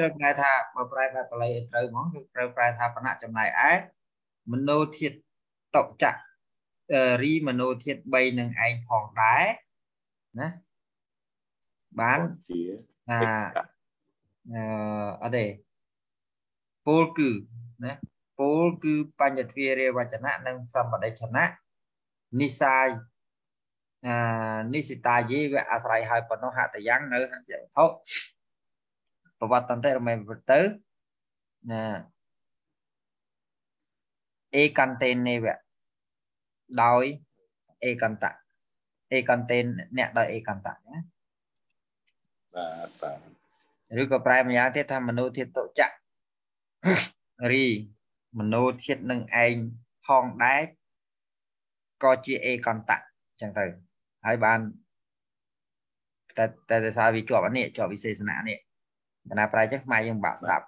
ត្រូវប្រែថាបើប្រែបែបបាលីឲ្យត្រូវហ្មងគឺត្រូវប្រែថាបណៈចំណាយឯមនោធាតតកចៈរីមនោធាត3នឹងឯងផងដែរណាបានជាអាអឺអត់ទេពោលគឺណាពោលគឺបញ្ញទ្វារាវចនៈនិងសម្បដិឆនៈនិសាយអនិសិតាយេវាអាស្រ័យហើយប៉ុណ្ណោះហតយ៉ាងនៅហតិវត្ថុ ប្រវត្តិតន្តិរមេទៅណាអេកន្តេនេវៈដោយអេកន្តៈអេកន្តេនអ្នកដោយអេកន្តៈណាបាទបាទឬក៏ប្រែម្យ៉ាងទៀតថាមនុស្សធាតុចៈរីមโนធាតុនឹងឯងផងដែរក៏ជាអេកន្តៈចឹងទៅហើយបានតែតែដោយសារវាជាប់អានេះជាប់វិសេសណៈនេះ កណាប្រែចឹងខ្មែរយើងបាក់ស្ដាប់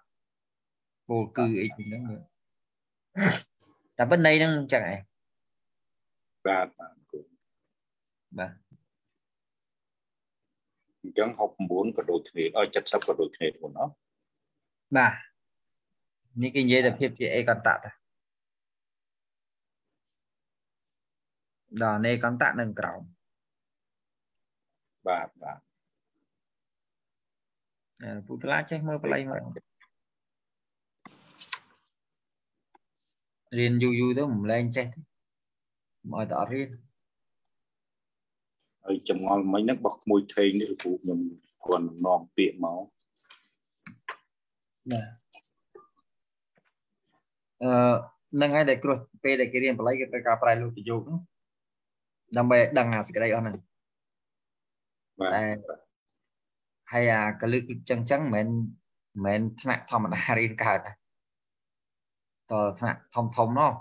ពូលគឺអីហ្នឹងតែប៉ុណ្ណេះហ្នឹងចឹងឯងបាទបាទគូបាទអញ្ចឹង69ក៏ដូចគ្នាអឺ70ក៏ដូចគ្នាហ្នឹងអត់បាទនេះគេនិយាយតែភាពជាអេកន្តៈតាដល់នេកន្តៈនឹងក្រោមបាទបាទ ពូថ្លាចេះមើលបល័យមករៀនយូរយូរទៅមិនលែងចេះទេមកឲ្យតអត់រៀនហើយចម្ងល់មិញហ្នឹងបោះក្មួយថេងនេះគ្រូខ្ញុំគាត់នាំពាក្យមកណាអឺនឹងហើយដែលគ្រោះពេលដែលគេរៀនបល័យគេត្រូវការប្រែលោកប្រយោគដើម្បីដឹងអាសេចក្តីអស់ហ្នឹងតែ ហើយអាកលឹកចឹងចឹងមិនមែនថ្នាក់ធម្មតារៀនកើតណាតថ្នាក់ធំធំនោះ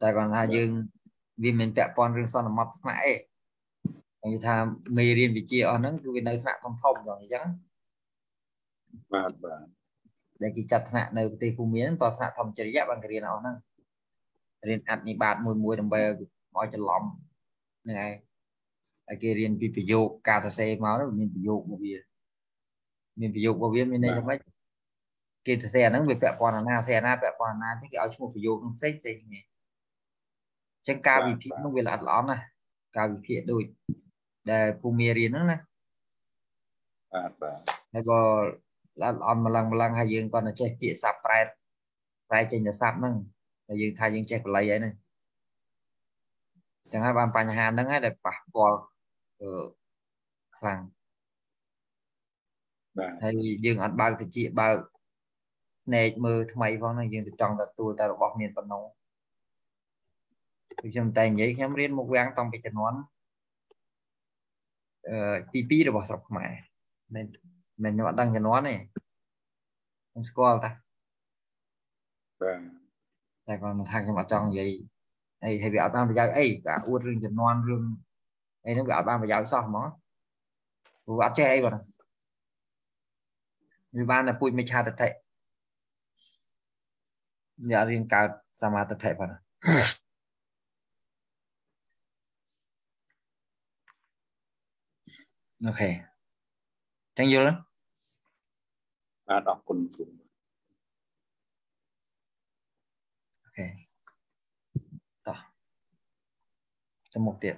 តែគាត់ថាយើងវាមិនពាក់ព័ន្ធរឿងសន្មត់ថ្នាក់អីនិយាយថាមេរៀនវិជ្ជាអស់ហ្នឹងគឺវានៅថ្នាក់ធំធំចឹងអញ្ចឹងបាទបាទដែលគេចាត់ថ្នាក់នៅប្រទេសភូមាតថ្នាក់ធម្មចរិយៈបានគេរៀនអស់ហ្នឹងរៀនអត្តនិបាតមួយមួយដើម្បីឲ្យច្រឡំហ្នឹងឯងហើយ គេរៀនពីប្រយោគការសរសេរមកទៅមានប្រយោគរបស់វាមានប្រយោគរបស់វាមានន័យថាម៉េចគេសរសេរហ្នឹងវាពាក់ព័ន្ធអាណាសរសេរណាពាក់ព័ន្ធអាណាទេគេឲ្យឈ្មោះប្រយោគហ្នឹងផ្សេងផ្សេងគ្នាអញ្ចឹងការវិភាគហ្នឹងវាល្អិតល្អន់ណាការវិភាគដូចដែលភូមិរៀនហ្នឹងណាបាទបាទហើយក៏ល្អិតល្អន់ម្លឹងម្លឹងហើយយើងគាត់ទៅចេះពាក្យស័ព្ទប្រែតប្រែចេញទៅស័ព្ទហ្នឹងតែយើងថាយើងចេះបល័យហើយហ្នឹងចឹងហើយបានបញ្ហាហ្នឹងហើយដែលប៉ះពាល់ ខ្លាំងបាទហើយយើងអត់បើកតិចបើកភ្នែកមើលថ្មីផងហ្នឹងយើងទៅចង់ទទួលតែរបស់មានប៉ុណ្ណឹងគឺខ្ញុំតែនិយាយខ្ញុំរៀនមុខវាំងតាំងពីជំនាន់អឺទី2របស់ស្រុកខ្មែរមិនមិនខ្ញុំអត់ដឹងជំនាន់ទេខ្ញុំស្គាល់តាបាទតែគាត់ថាខ្ញុំអត់ចង់និយាយអីហើយវាអត់បានប្រយោជន៍អីក៏អួតរឿងជំនាន់រឿង អីហ្នឹងវាអត់បានប្រយោជន៍សោះហ្មងព្រោះអត់ចេះអីបងវាបានតែពូជមិឆាទិដ្ឋិវាអត់រៀនកើតសមាទិដ្ឋិបងអូខេចឹងយល់បាទអរគុណគ្រូអូខេតោះទៅមុខទៀត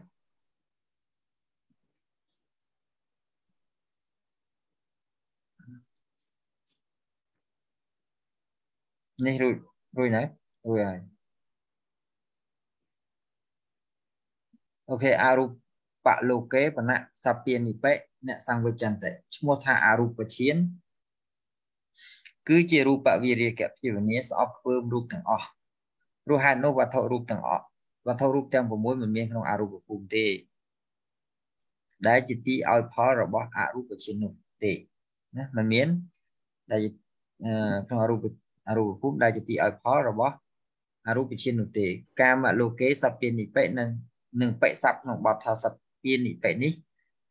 នេះរួចរួចហើយរួចហើយអូខេអរូបលោកេបណៈសពានិបិអ្នកសង្វចន្តិឈ្មោះថាអរូបឈានគឺជារូបវិរិយកភាវនាស្អប់ធ្វើរូបទាំងអស់ព្រោះហេតុនោះវត្ថុរូបទាំងអស់វត្ថុរូបទាំង6មិនមានក្នុងអរូបភូមិទេដែលជាទីឲ្យផលរបស់អរូបឈាននោះទេណាមិនមានដែលក្នុងអរូប អរូបភូមិដែលជាទីឲ្យផលរបស់អរូបឈាននោះទេ កាមលោកេសពានិបិនឹងនឹងបិស័ព្ទក្នុងបទថាសពានិបិនេះ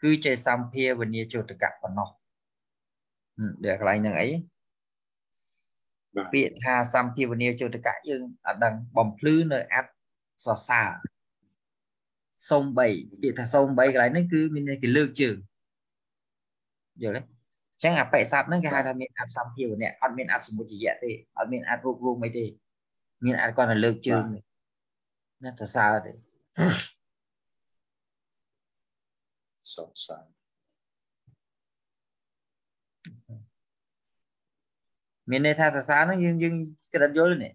គឺជាសម្ភាវនីចោតកៈប៉ុណ្ណោះដែលកន្លែងហ្នឹងអីពាក្យថាសម្ភាវនីចោតកៈយើងអត់ដឹងបំភ្លឺនៅអត្តសរសើរសូម3ពាក្យថាសូម3កន្លែងនេះគឺមានគេលើកជើងយល់ទេ ចឹងអបិស័ព្ទហ្នឹងគេហៅថាមានអត្ថសម្ភាវៈអត់មានអត្ថសមុជយៈទេអត់មានអត្ថរូបរួមអីទេមានអត្ថគាត់តែលើកជើងណាសរសើរទេសរសើរមានន័យថាសរសើរហ្នឹងយើងយើងគិតយល់នេះ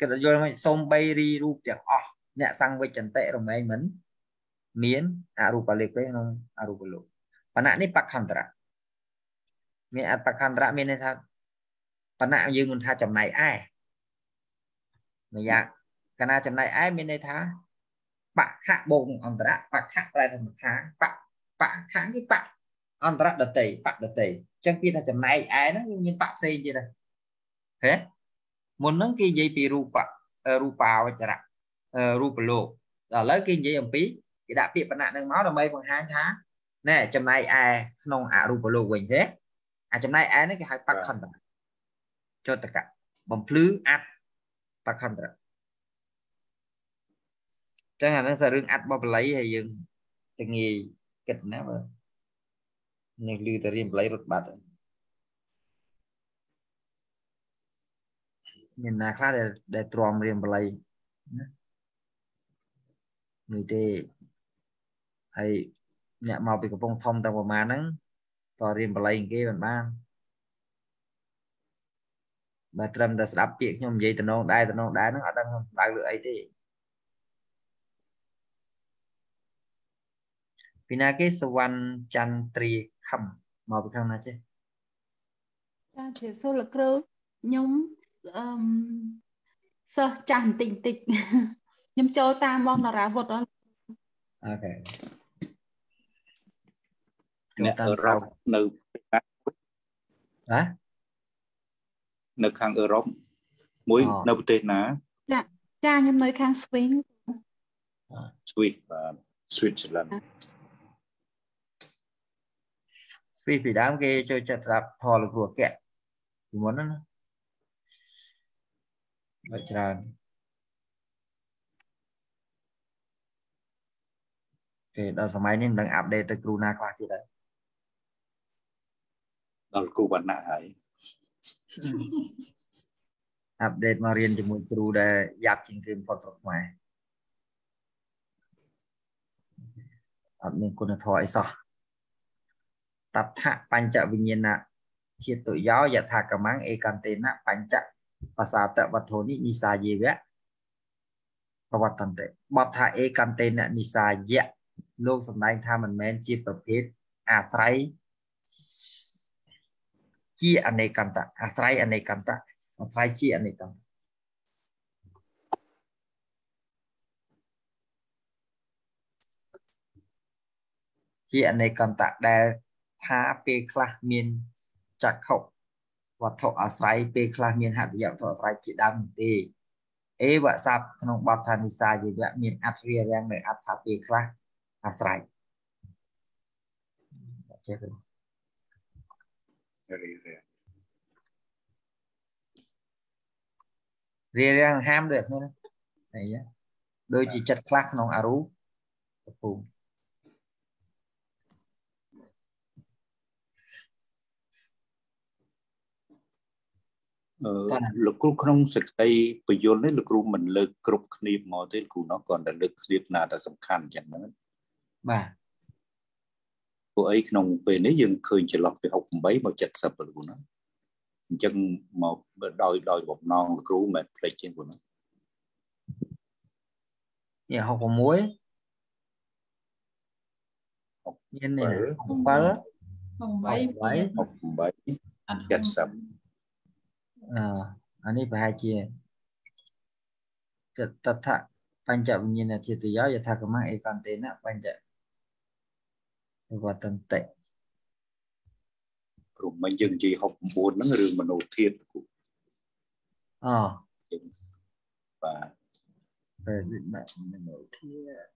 គិតយល់មិនសូមបីរីរូបទាំងអស់អ្នកសង្វិចន្តិរមែងមិនមានអរូបលេខទេក្នុងអរូបលោកបណ្ណៈនេះបខន្តរៈ មានអបខន្តរៈមានន័យថាបណ្ណៈយើងមិនថាចំណៃឯម្យ៉ាងកណាចំណៃឯមានន័យថាបខៈបូកអន្តរៈបខៈប្រែថាម្ខាងបបខៈគឺបអន្តរៈដតីបដតីអញ្ចឹងគេថាចំណែកឯហ្នឹងមានបផ្សេងទៀតហ៎មុនហ្នឹងគេនិយាយពីរូបរូបាវចរៈរូបលោកដល់ឥឡូវគេនិយាយអំពីគេដាក់ពាក្យបណ្ណៈនឹងមកដើម្បីបង្ហាញថាណែចំណែកឯក្នុងអរូបលោកវិញទេ អាចំណែកឯនេះគេហៅបខន្តរចតកៈបំភ្លឺអត្តបខន្តរចឹងអានឹងសាររឿងអត្តបបល័យហើយយើងទៅងាយគិតណាបើនេះលឺតែរៀនបល័យរត់បាត់មានណាខ្លះដែលដែលទ្រាំរៀនបល័យណានេះទេហើយអ្នកមកពីកំពង់ធំតែប្រហែលហ្នឹង តរៀនបល័យគេមិនបានបើត្រឹមតែស្ដាប់ពាក្យខ្ញុំនិយាយតំណងដែរតំណងដែរហ្នឹងអត់ដឹងខ្ញុំដៅលើអីទេពីណាគេសវណ្ណចន្ទ្រាខំមកពីខាងណាចេះចាជ្រាបសួរលោកគ្រូខ្ញុំអឺសិស្សចាស់បន្តិចបន្តិចខ្ញុំចូលតាមមកតារាវុធអូខេ អ្នកអឺរ៉ុបនៅណានៅខាងអឺរ៉ុបមួយនៅប្រទេសណាចាចាខ្ញុំនៅខាងស្វីសស្វីសបាទ Switzerland ស្វីសពីដើមគេចូលចិត្តស្ដាប់ផលលោកគ្រូអគ្គពីមុនណាបើច្រើនគេដល់សម័យនេះមិនដឹងអាប់ដេតទៅគ្រូណាខ្លះទៀតហើយ ដល់គ្រូវណ្ណៈហើយអាប់ដេតមករៀនជាមួយគ្រូដែលយ៉ាប់ជាងគេបំផុតស្រុកខ្មែរអត់មានគុណធម៌អីសោះតថបញ្ចវិញ្ញាណជាតុយោយថាកម្មងឯកន្តេនៈបញ្ចបសាតវត្ថុនិនិសាយេវៈប្រវត្តន្តេបទថាឯកន្តេនៈនិសាយៈលោកសំដែងថាមិនមែនជាប្រភេទអាស្រ័យ ជាអនេកន្តៈអាស្រ័យអនេកន្តៈអាស្រ័យជាអនេកន្តៈជាអនេកន្តៈដែលថាពេលខ្លះមានចក្ខុវត្ថុអាស្រ័យពេលខ្លះមានហត្ថយវត្ថុអាស្រ័យជាដើមទេអេវស័ព្ទក្នុងបទថានិសាយវៈមានអត្ថរារាំងនៅអត្ថថាពេលខ្លះអាស្រ័យចេះទេ រីរារៀងហាមដូចគ្នាអីដូចជាចិត្តខ្លះក្នុងអរូបភូមិអឺលោកគ្រូក្នុងសេចក្តីពយលនេះលោកគ្រូមិនលើកគ្រប់គ្នាមកទេគ្រូនោះគ្រាន់តែលើកគ្នាណាដែលសំខាន់ចឹងហ្នឹងបាទពួកអីក្នុងពេលនេះយើងឃើញចន្លោះពី 68មក70គ្រូណាអញ្ចឹងមកដោយដោយបំណងលោកគ្រូមិនភ្លេចជាងគ្រូណានេះ66មាននេះ7 68 70អឺអានេះប្រហែលជាតតថបញ្ចវិញ្ញាណចេតយោយថាកម្មឯកន្តេនបញ្ចវតន្តិ ព្រមមិនយើងនិយាយ69ហ្នឹងរឿងមនោធាតគូអូបាទពេលមនោធាត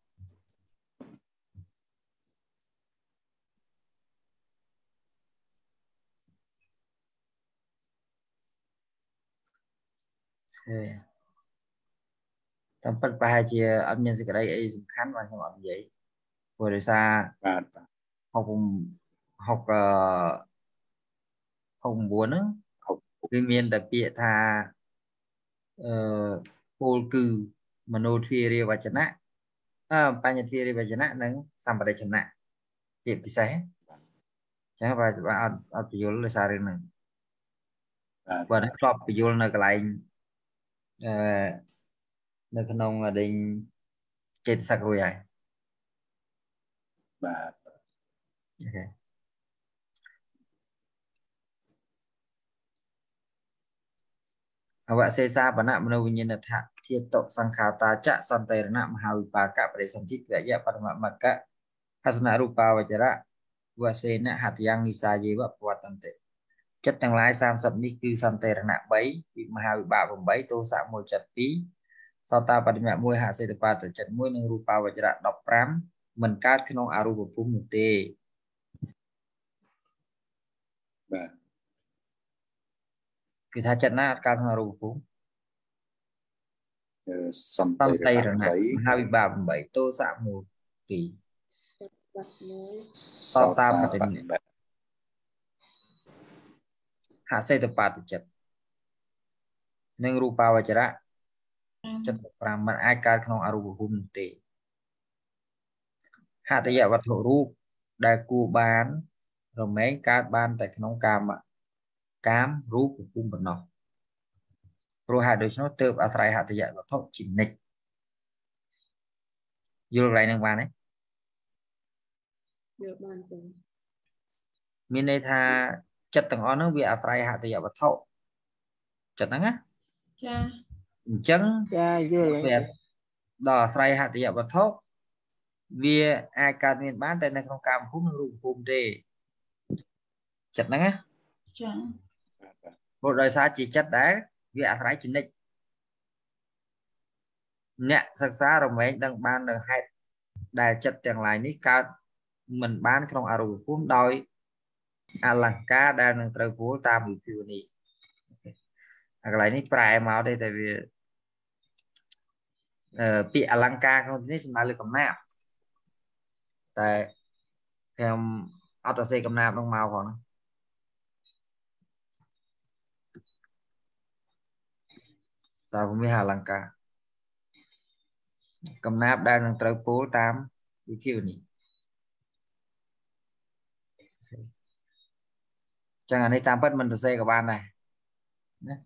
តាមពិតប្រហែលជាអត់មានសេចក្តីអីសំខាន់បាទខ្ញុំអត់និយាយព្រោះដោយសារបាទ 60 60 69ហ្នឹងគឺមានតែពាក្យថាអឺពលគឺមនោទ្វារាវចនៈអឺបញ្ញទ្វារាវចនៈនិងសម្បដិចនៈពាក្យពិសេសអញ្ចឹងបាទអត់អត់ពយល់ដោយសាររឿងហ្នឹងបាទធ្លាប់ពយល់នៅកន្លែងអឺនៅក្នុងដេញចេតសឹករួចហើយបាទអូខេ អវសេសាបណៈមនោវិញ្ញាណថាធាតុសង្ខាតាចៈសន្តិរណៈមហាវិបាកៈបរិសន្ធិវយៈបរមមកៈហសនរូបាវចរៈវសេនហតយ៉ាងនិសាយេវពវតន្តិចិត្តទាំងឡាយ30នេះគឺសន្តិរណៈ3ពីមហាវិបាក8ទោសៈ1ចិត្ត2សតាបតិមៈ1ហសេតបាតចិត្ត1និងរូបាវចរៈ15មិនកើតក្នុងអរូបភូមិនោះទេបាទ គឺថាចិត្តណាអត់កើតក្នុងរូបភូមិសន្តិរណៈមហាវិបាក8ទោសៈ1 2សតាបតិមៈហសេតបាតចិត្តនិងរូបាវចរៈចិត្ត5มันអាចកើតក្នុងអរូបភូមិនោះទេហតយវត្ថុរូបដែលគួរបានរមែងកើតបានតែក្នុងកាម កាមរូបភូមិប៉ុណ្ណោះព្រោះហេតុដូច្នោះទើបអាស្រ័យហតយវត្ថុជានិច្ចយល់កន្លែងហ្នឹងបានទេយល់បានទេមានន័យថាចិត្តទាំងអស់ហ្នឹងវាអាស្រ័យហតយវត្ថុចិត្តហ្នឹងណាចាអញ្ចឹងចាយល់វាដល់អាស្រ័យហតយវត្ថុវាអាចកើតមានបានតែនៅក្នុងកាមភូមិនិងរូបភូមិទេចិត្តហ្នឹងណាចា ព្រោះដោយសារជាចិត្តដែលវាអាស្រ័យចនិចអ្នកសិក្សារមែងដឹងបាននៅហេតុដែលចិត្តទាំងឡាយនេះកើតមិនបានក្នុងអរូបភូមិដោយអលង្ការដែលនឹងត្រូវពោលតាមវិភាវនេះអាកន្លែងនេះប្រែមកទេតែវាអឺពាក្យអលង្ការក្នុងនេះសំដៅលើកំណាប់តែខ្ញុំអត់ទៅសេកំណាប់នោះមកផង តើមានអលង្ការកំណាប់ដែលនឹងត្រូវពោលតាមវិភាវនេះចឹងអានេះតាមពិតមិនសរសេរក៏បានដែរណា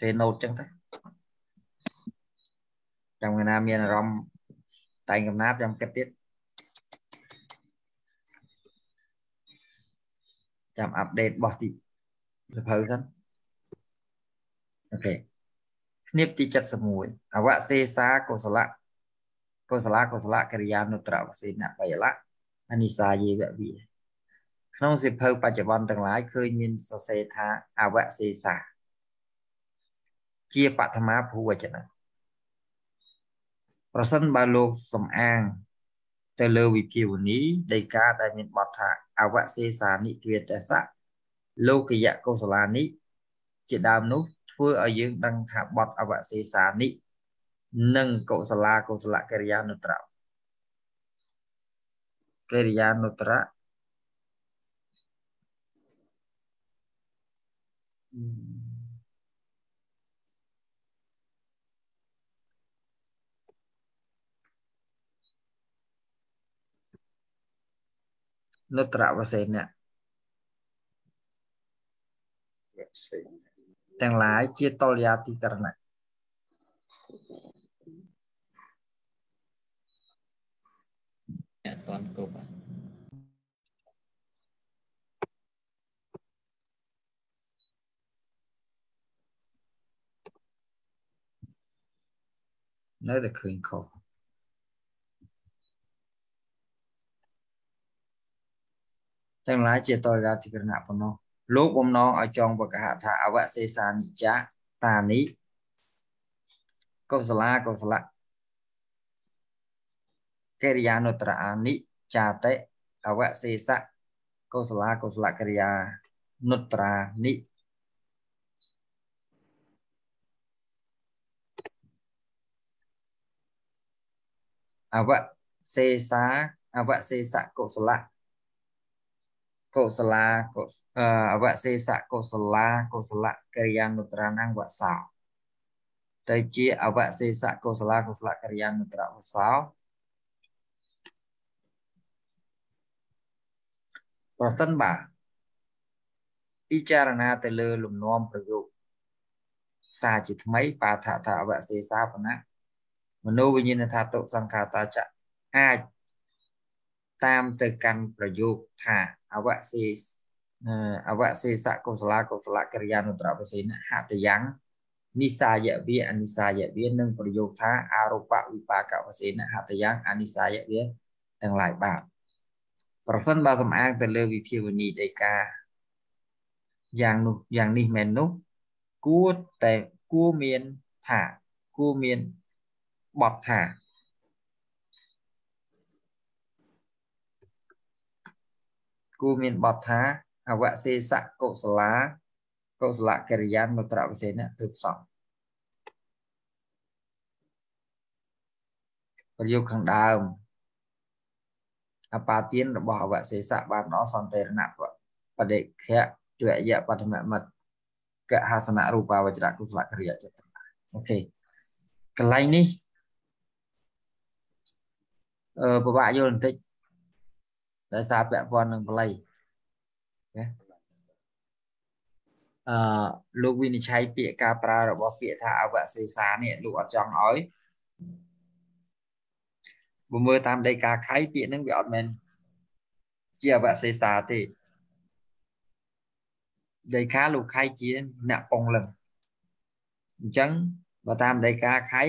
សេណូតចឹងទៅចាំថ្ងៃណាមានអារម្មណ៍តែងកំណាប់ចាំគិតទៀតចាំអាប់ដេតរបស់ទីសភៅសិនអូខេគ្នាបទី71អវសេសាកុសលៈកុសលៈកុសលៈកិរិយានុត្រវសេនៈបយលៈអនិសាយេវវិក្នុងសិភៅបច្ចុប្បន្នទាំងឡាយឃើញមានសរសេរថាអវសេសា ជាបឋមាភូវចនៈប្រសិនបើលោកសំអាង ទៅលើវិភាវនីដីកាដែលមានបទថាអវសេសានិទ្វេតសៈលោកយៈកុសលានិជាដើមនោះ ធ្វើឲ្យយើងដឹងថាបទអវសេសានិនិងកុសលាកុសលកិរិយានុត្រៈកិរិយានុត្រៈនុត្រវសេនៈ ទាំងឡាយជាតលយាទីករណៈអត់តន់គ្រប់នៅតែឃើញខុសទាំងឡាយជាតរាធិករណៈប៉ុណ្ណោះ លោកបំណងឲ្យចងបកហថាអវសេសានិចៈតានិកុសលាកុសលៈកិរិយានុត្រអានិចាតិអវសេសៈកុសលាកុសលកិរិយានុត្រានិអវសេសាអវសេសកុសលៈ កុសលាកុសអវសេសកុសលាកុសលកិរិយានុត្រានាំងវសោទៅជាអវសេសកុសលាកុសលកិរិយានុត្រាវសោប្រសិនបើពិចារណាទៅលើលំនាំប្រយោគសារជាថ្មីបាថាថាអវសេសាបណៈមនោវិញ្ញាណថាតុសង្ខាតាចៈអាច តាមទៅកាន់ប្រយោគថាអវសេអវសេសកុសលាកុសលកិរិយានុត្រវសេនហតយ៉ាងនិសាយវាអនិសាយវានឹងប្រយោគថាអរូបវិបាកវសេនហតយ៉ាងអនិសាយវាទាំងឡាយបាទប្រសិនបើសំអាងទៅលើវិភាវនីដីកាយ៉ាងនោះយ៉ាងនេះមែននោះគួរតែគួរមានថាគួរមានបត់ថា គួរមានបត់ថាអវសេសកុសលាកុសលកិរិយានុត្រវិសេនទើបសងប្រយោគខាងដើមអបាទានរបស់អវសេសៈបានដល់សន្តិរណៈបដិខៈជួយអយៈបឋមមិត្តកហាសនៈរូបាវចរៈកុសលកិរិយាចិត្តអូខេកន្លែងនេះអឺពិបាកយល់បន្តិច ដោយសារពាក់ព័ន្ធនឹងបល័យណាអឺលោកវិនិច្ឆ័យពាក្យការប្រើរបស់ពាក្យថាអវសេសានេះលោកអត់ចង់ឲ្យបើមើលតាមដីកាខៃពាក្យហ្នឹងវាអត់មែនជាអវសេសាទេដីកាលោកខៃជាអ្នកពងលឹងអញ្ចឹងបើតាមដីកាខៃ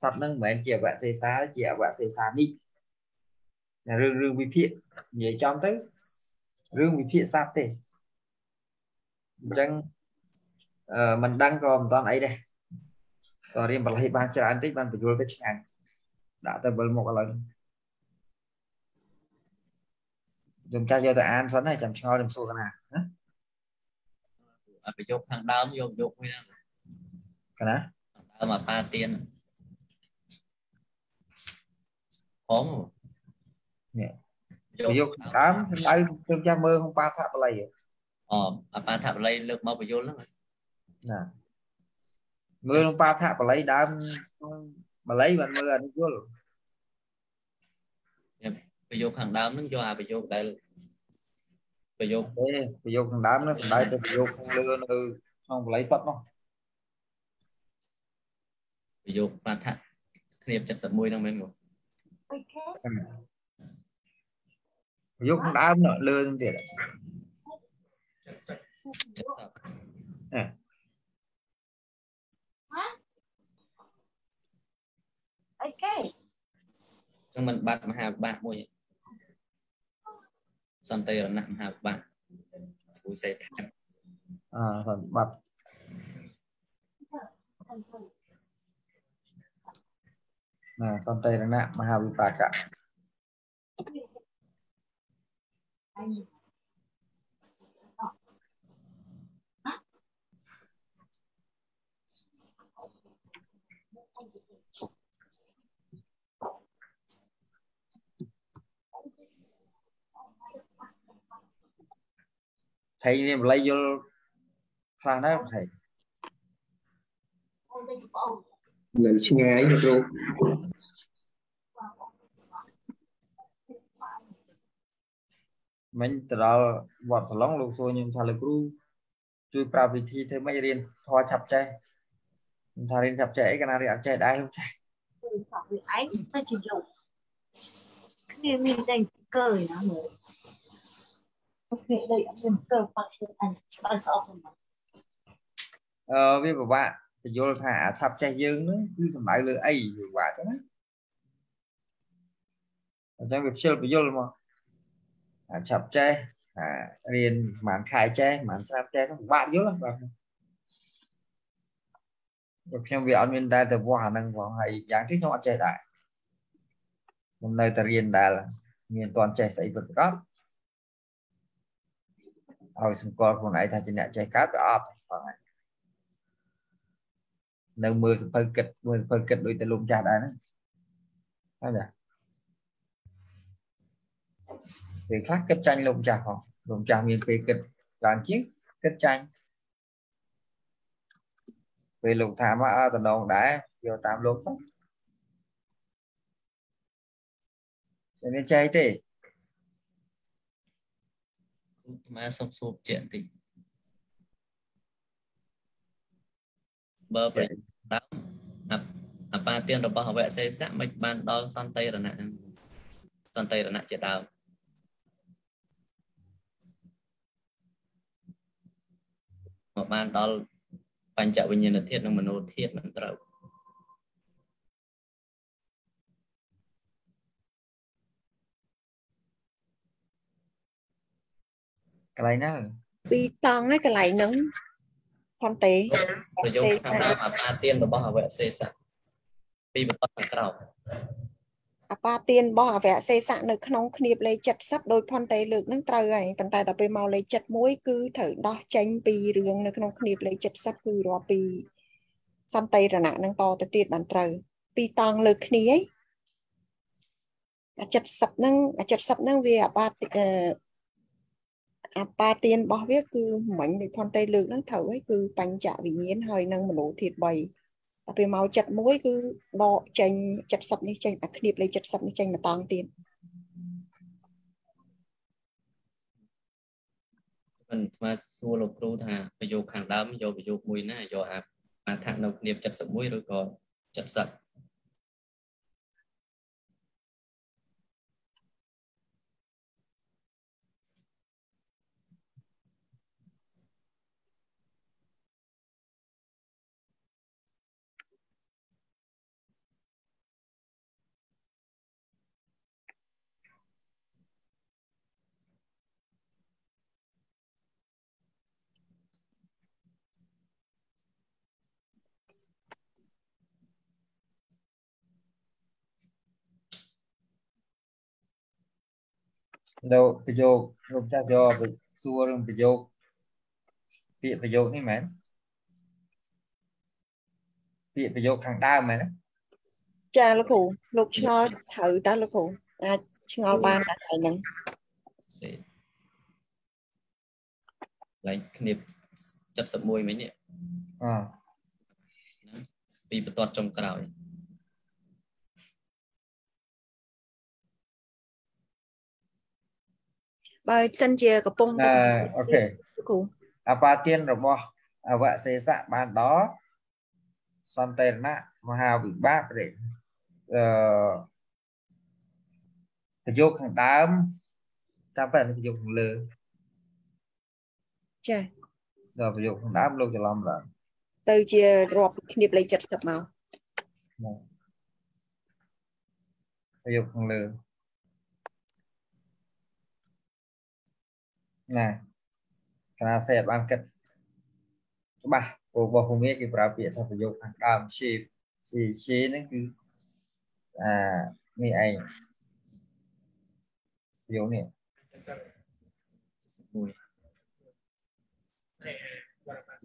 សត្វហ្នឹងមិនមែនជាអវសេសាជាអវសេសានេះ រឿងរឿងវិភាគនិយាយចំទៅរឿងវិភាគសត្វទេអញ្ចឹងអឺមិនដឹងក៏មិនតាន់អីដែរក៏រៀនបល័យបានច្រើនតិចបានបញ្យល់ទៅឆ្ងាញ់ដាក់ទៅវិលមុខឥឡូវខ្ញុំចាស់យកទៅអានសិនហើយចាំឆ្ងល់ខ្ញុំសួរកណាណាប្រយោគខាងដើមយកយកមួយណាកណាដើមអាប៉ាទៀនហង នេះប្រយោគខាងដើមសំដៅខ្ញុំចាស់មើលក្នុងបាថាបល័យអូអាប៉ាថាបល័យលើកមកបញ្យល់ហ្នឹងណាមើលក្នុងបាថាបល័យដើមបល័យបានមើលអនុយល់ប្រយោគខាងដើមហ្នឹងយកអាប្រយោគដែលប្រយោគទេប្រយោគខាងដើមហ្នឹងសំដៅទៅប្រយោគខាងលើនៅក្នុងបល័យសុតនោះប្រយោគបាថាគ្នា71ហ្នឹងមែនគាត់ប្រ យោគខាងដើមនោះលើហ្នឹងទៀតអឺអីគេចឹងមិនបាត់មហាវិបាកមួយសន្តិរណៈមហាវិបាកគូសេថាអឺសន្តិបាត់ណាសន្តិរណៈមហាវិបាកៈ ថៃនេះបល័យយល់ខ្លះណាស់ថៃនៅឆ្ងាយគ្រូ មិញទៅដល់វត្តសឡុងលោកសួរខ្ញុំថាលោកគ្រូជួយប្រាប់វិធីធ្វើម៉េចរៀនធေါ်ឆាប់ចេះខ្ញុំថារៀនឆាប់ចេះអីកាលណារៀនអត់ចេះដែរខ្ញុំចេះគឺថាវាឯងទៅជាយកគ្នាមានតែកើណាមើលគ្នាដូចអត់មានកើប៉ាក់ខ្លួនអញបើស្អប់ហ្នឹងអឺវាពិបាកបញ្យល់ថាអាឆាប់ចេះយើងហ្នឹងគឺសំដៅលើអីវាពិបាកចឹងណាអញ្ចឹងវាខ្ជិលបញ្យល់មកអា ឆាប់ចេះអារៀនប្រហែលខែចេះប្រហែលឆ្នាំចេះពិបាកយល់បាទខ្ញុំវាអត់មានដែលទៅវាស់អាហ្នឹងផងហើយយ៉ាងទីខ្ញុំអត់ចេះដែរខ្ញុំនៅតែរៀនដែលមានតន់ចេះស្អីពិតប្រាកដឲ្យសម្គាល់ខ្លួនឯងថាជាអ្នកចេះកើតវាអត់បងហើយនៅមើលសភៅគិតមើលសភៅគិតដូចតែលោកចាស់ដែរហ្នឹងហើយចា ពេលខ្លះគិតចាញ់លោកចាស់ផងលោកម្ចាស់មានពេលគិតច្រើនជាងគិតចាញ់ពេលលោកថាមកអើតំណងដែរយកតាមលោកទៅមានចៃទេខ្មែរសុំសួរជាបន្តិចបើប្រតាមអបាទានរបស់អវៈសេសៈមិនបានដល់សន្តិរណៈហ្នឹងសន្តិរណៈជាដើម មកបានដល់បញ្ចវិញ្ញាណធាតុនិងមโนធាតុមិនត្រូវកន្លែងណាពីរតង់ឯកន្លែងហ្នឹងផនទេប្រយោគខាងដើមអបាទានរបស់អវៈសេសៈពីបន្តខាងក្រោម អបាទានរបស់អវៈសេសៈនៅក្នុងគ្នាបលេខ70ដោយផនទេលើកហ្នឹងត្រូវហើយប៉ុន្តែដល់ពេលមកលេខ71គឺត្រូវដោះចេញពីរឿងនៅក្នុងគ្នាបលេខ70គឺរាប់ពីសន្តិរណៈហ្នឹងតទៅទៀតបានត្រូវពីរតង់លើកគ្នាឯងអា70ហ្នឹងអា70ហ្នឹងវាអបាអបាទានរបស់វាគឺមិញដូចផនតេលើកហ្នឹងត្រូវហើយគឺបញ្ចវិញ្ញាណហើយនឹងមនោធាតុ3 ដល់ពេលមក71គឺដកចេញ70នេះចេញអាគ្នាបលេខ70នេះចេញមកតង់ទៀតមិនស្មាសួរលោកគ្រូថាប្រយោគខាងដើមយកប្រយោគមួយណាយកអាអាថានៅគ្នាប71ឬក៏70 លោកប្រយោគលោកចាស់យកសួររឿងប្រយោគពាក្យប្រយោគនេះមែនពាក្យប្រយោគខាងដើមមែនចាលោកគ្រូលោកឆ្ងល់ត្រូវតើលោកគ្រូអាចឆ្ងល់បានតែហ្នឹងសេឡើងគ្នា71មិញនេះអពីបន្ទាត់ចុងក្រោយ បើសិនជាកំពុងអូខេគ្រូអបាទានរបស់អវសេសៈបានដល់សន្តិរណៈមហាវិបាករិអឺប្រយោគខាងដើមតាមបែបប្រយោគខាងលើចាដល់ប្រយោគខាងដើមលោកច្រឡំឡើងទៅជារាប់គ្នាលេខ70មកប្រយោគខាងលើ ណាកាលសេបានគិតច្បាស់ព្រោះរបស់ភូមិគេប្រើពាក្យថាប្រយោគខាងដើម shape ស៊ី shape ហ្នឹងគឺអានេះឯងប្រយោគនេះមួយ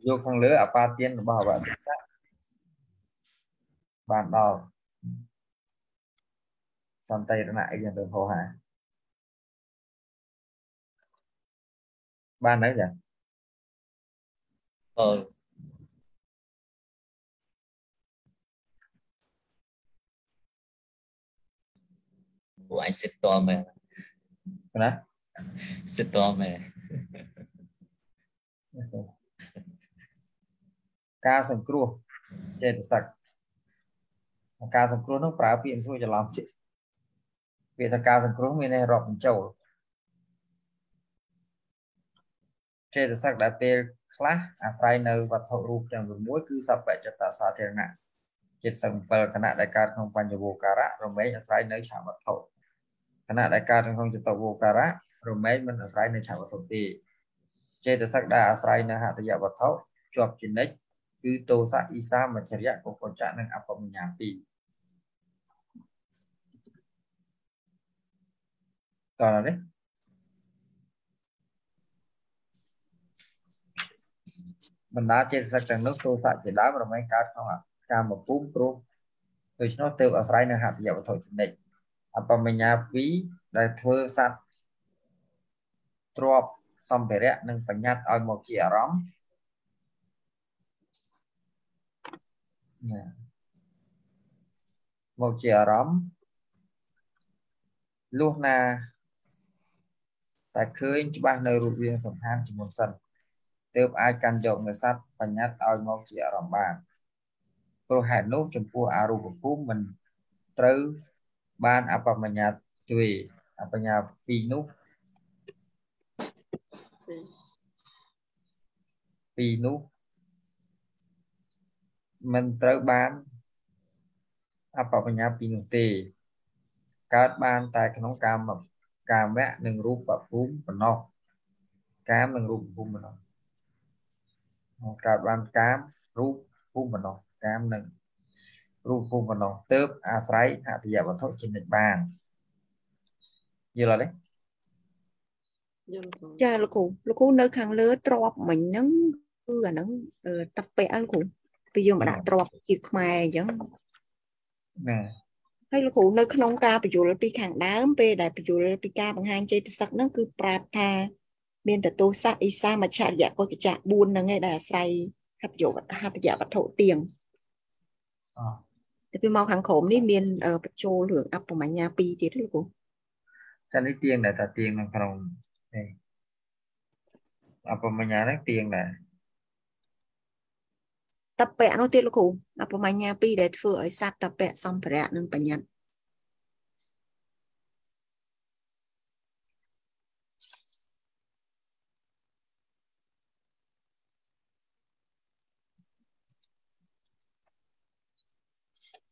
យកខាងលើអបាទានរបស់អវសិក្សាបានដល់សន្តិរណៈអីយ៉ាងទៅហោហា បានហើយចាអឺអូអញសិតតមែនណាសិតតមែនការសង្គ្រោះចេតសិកការសង្គ្រោះនោះប្រើពាក្យធ្វើច្រឡំពាក្យថាការសង្គ្រោះមានន័យរាប់បញ្ចូល ចេតសិកដែលពេលខ្លះអាស្រ័យនៅវត្ថុរូបទាំង6គឺសពចតសាធារណៈចិត្តសង្7គណៈដែលកើតក្នុងបញ្ញវោការៈរមែងអាស្រ័យនៅឆាវត្ថុគណៈដែលកើតក្នុងចតវោការៈរមែងមិនអាស្រ័យនៅឆាវត្ថុទេចេតសិកដែលអាស្រ័យនៅហតយវត្ថុជាប់ជានិច្ចគឺតោសៈអ៊ីសាមច្ឆរិយកុកចៈនិងអបមញ្ញា2តើណានេះ បណ្ដាចេតសិកទាំងនោះទោសៈជាដើមរមែងកើតក្នុងកាមភូមិព្រោះដូច្នោះទើបអាស្រ័យនៅហត្ថយវត្ថុចនិចអបមញ្ញា2ដែលធ្វើសัตว์ទ្របសម្ភារៈនិងបញ្ញត្តិឲ្យមកជាអារម្មណ៍ណាមកជាអារម្មណ៍លុះណាតែឃើញច្បាស់នៅរូបរាងសង្ខារជាមុនសិន ទើបអាចកាន់យកនៅសត្វបញ្ញត្តិឲ្យមកជាអារម្មណ៍បានព្រោះហេតុនោះចំពោះអរូបភូមិមិនត្រូវបានអបមញ្ញត្តិទេអបញ្ញាពីរនោះពីរនោះមិនត្រូវបានអបបញ្ញាពីរនោះទេកើតបានតែក្នុងកាមកាមៈនិងរូបភូមិប៉ុណ្ណោះកាមនិងរូបភូមិប៉ុណ្ណោះ កើតបានកាមរូបភូមិប៉ុណ្ណោះកាមនិងរូបភូមិប៉ុណ្ណោះទើបអាស្រ័យអតិយវត្ថុជានិច្ចបានយល់អត់ទេយល់ចាលោកគ្រូលោកគ្រូនៅខាងលើទ្របមិញហ្នឹងគឺអាហ្នឹងតពាក់លោកគ្រូពីយើងមកដាក់ទ្របជាខ្មែរអញ្ចឹងណាហើយលោកគ្រូនៅក្នុងការបញ្យលពីខាងដើមពេលដែលបញ្យលពីការបង្ហាញចេតសិកហ្នឹងគឺប្រាប់ថា មានតទោសៈអ៊ីសាមច្ឆរិយៈកុចៈ4ហ្នឹងឯងដែលអាស្រ័យហត្ថយោហត្ថយវត្ថុទៀងអតែពីមកខាងក្រោមនេះមានបញ្ចូលរឿងអបមញ្ញា2ទៀតលោកគ្រូចានេះទៀងដែរតាទៀងនៅក្នុងនេះអបមញ្ញាហ្នឹងទៀងដែរតពៈនោះទៀតលោកគ្រូអបមញ្ញាពីរដែលធ្វើឲ្យសត្វតពៈសម្ភារៈនិងបញ្ញត្តិ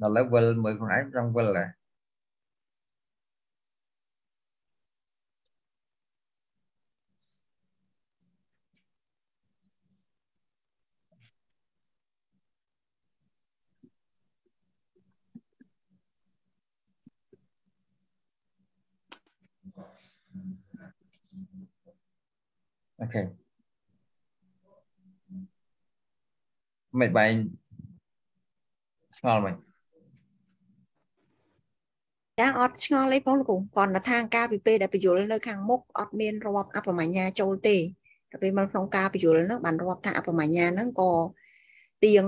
ហើយកាលមុនគ្រូស្រាវជ្រាវ ច្រើនទៅលែងសឹកហើយដល់ឥឡូវវិលមើលខ្លួនឯងចង់វិលដែរអូខេមិនបែងឆ្ងល់មិនចាអត់ឆ្ងល់អីផងលោកគ្រូគ្រាន់តែថាការពីពេលដែលបញ្យលនៅខាងមុខអត់មានរាប់អបមញ្ញាចូលទេតែពេលមកក្នុងការបញ្យលហ្នឹងបានរាប់ថាអបមញ្ញាហ្នឹងក៏ទៀង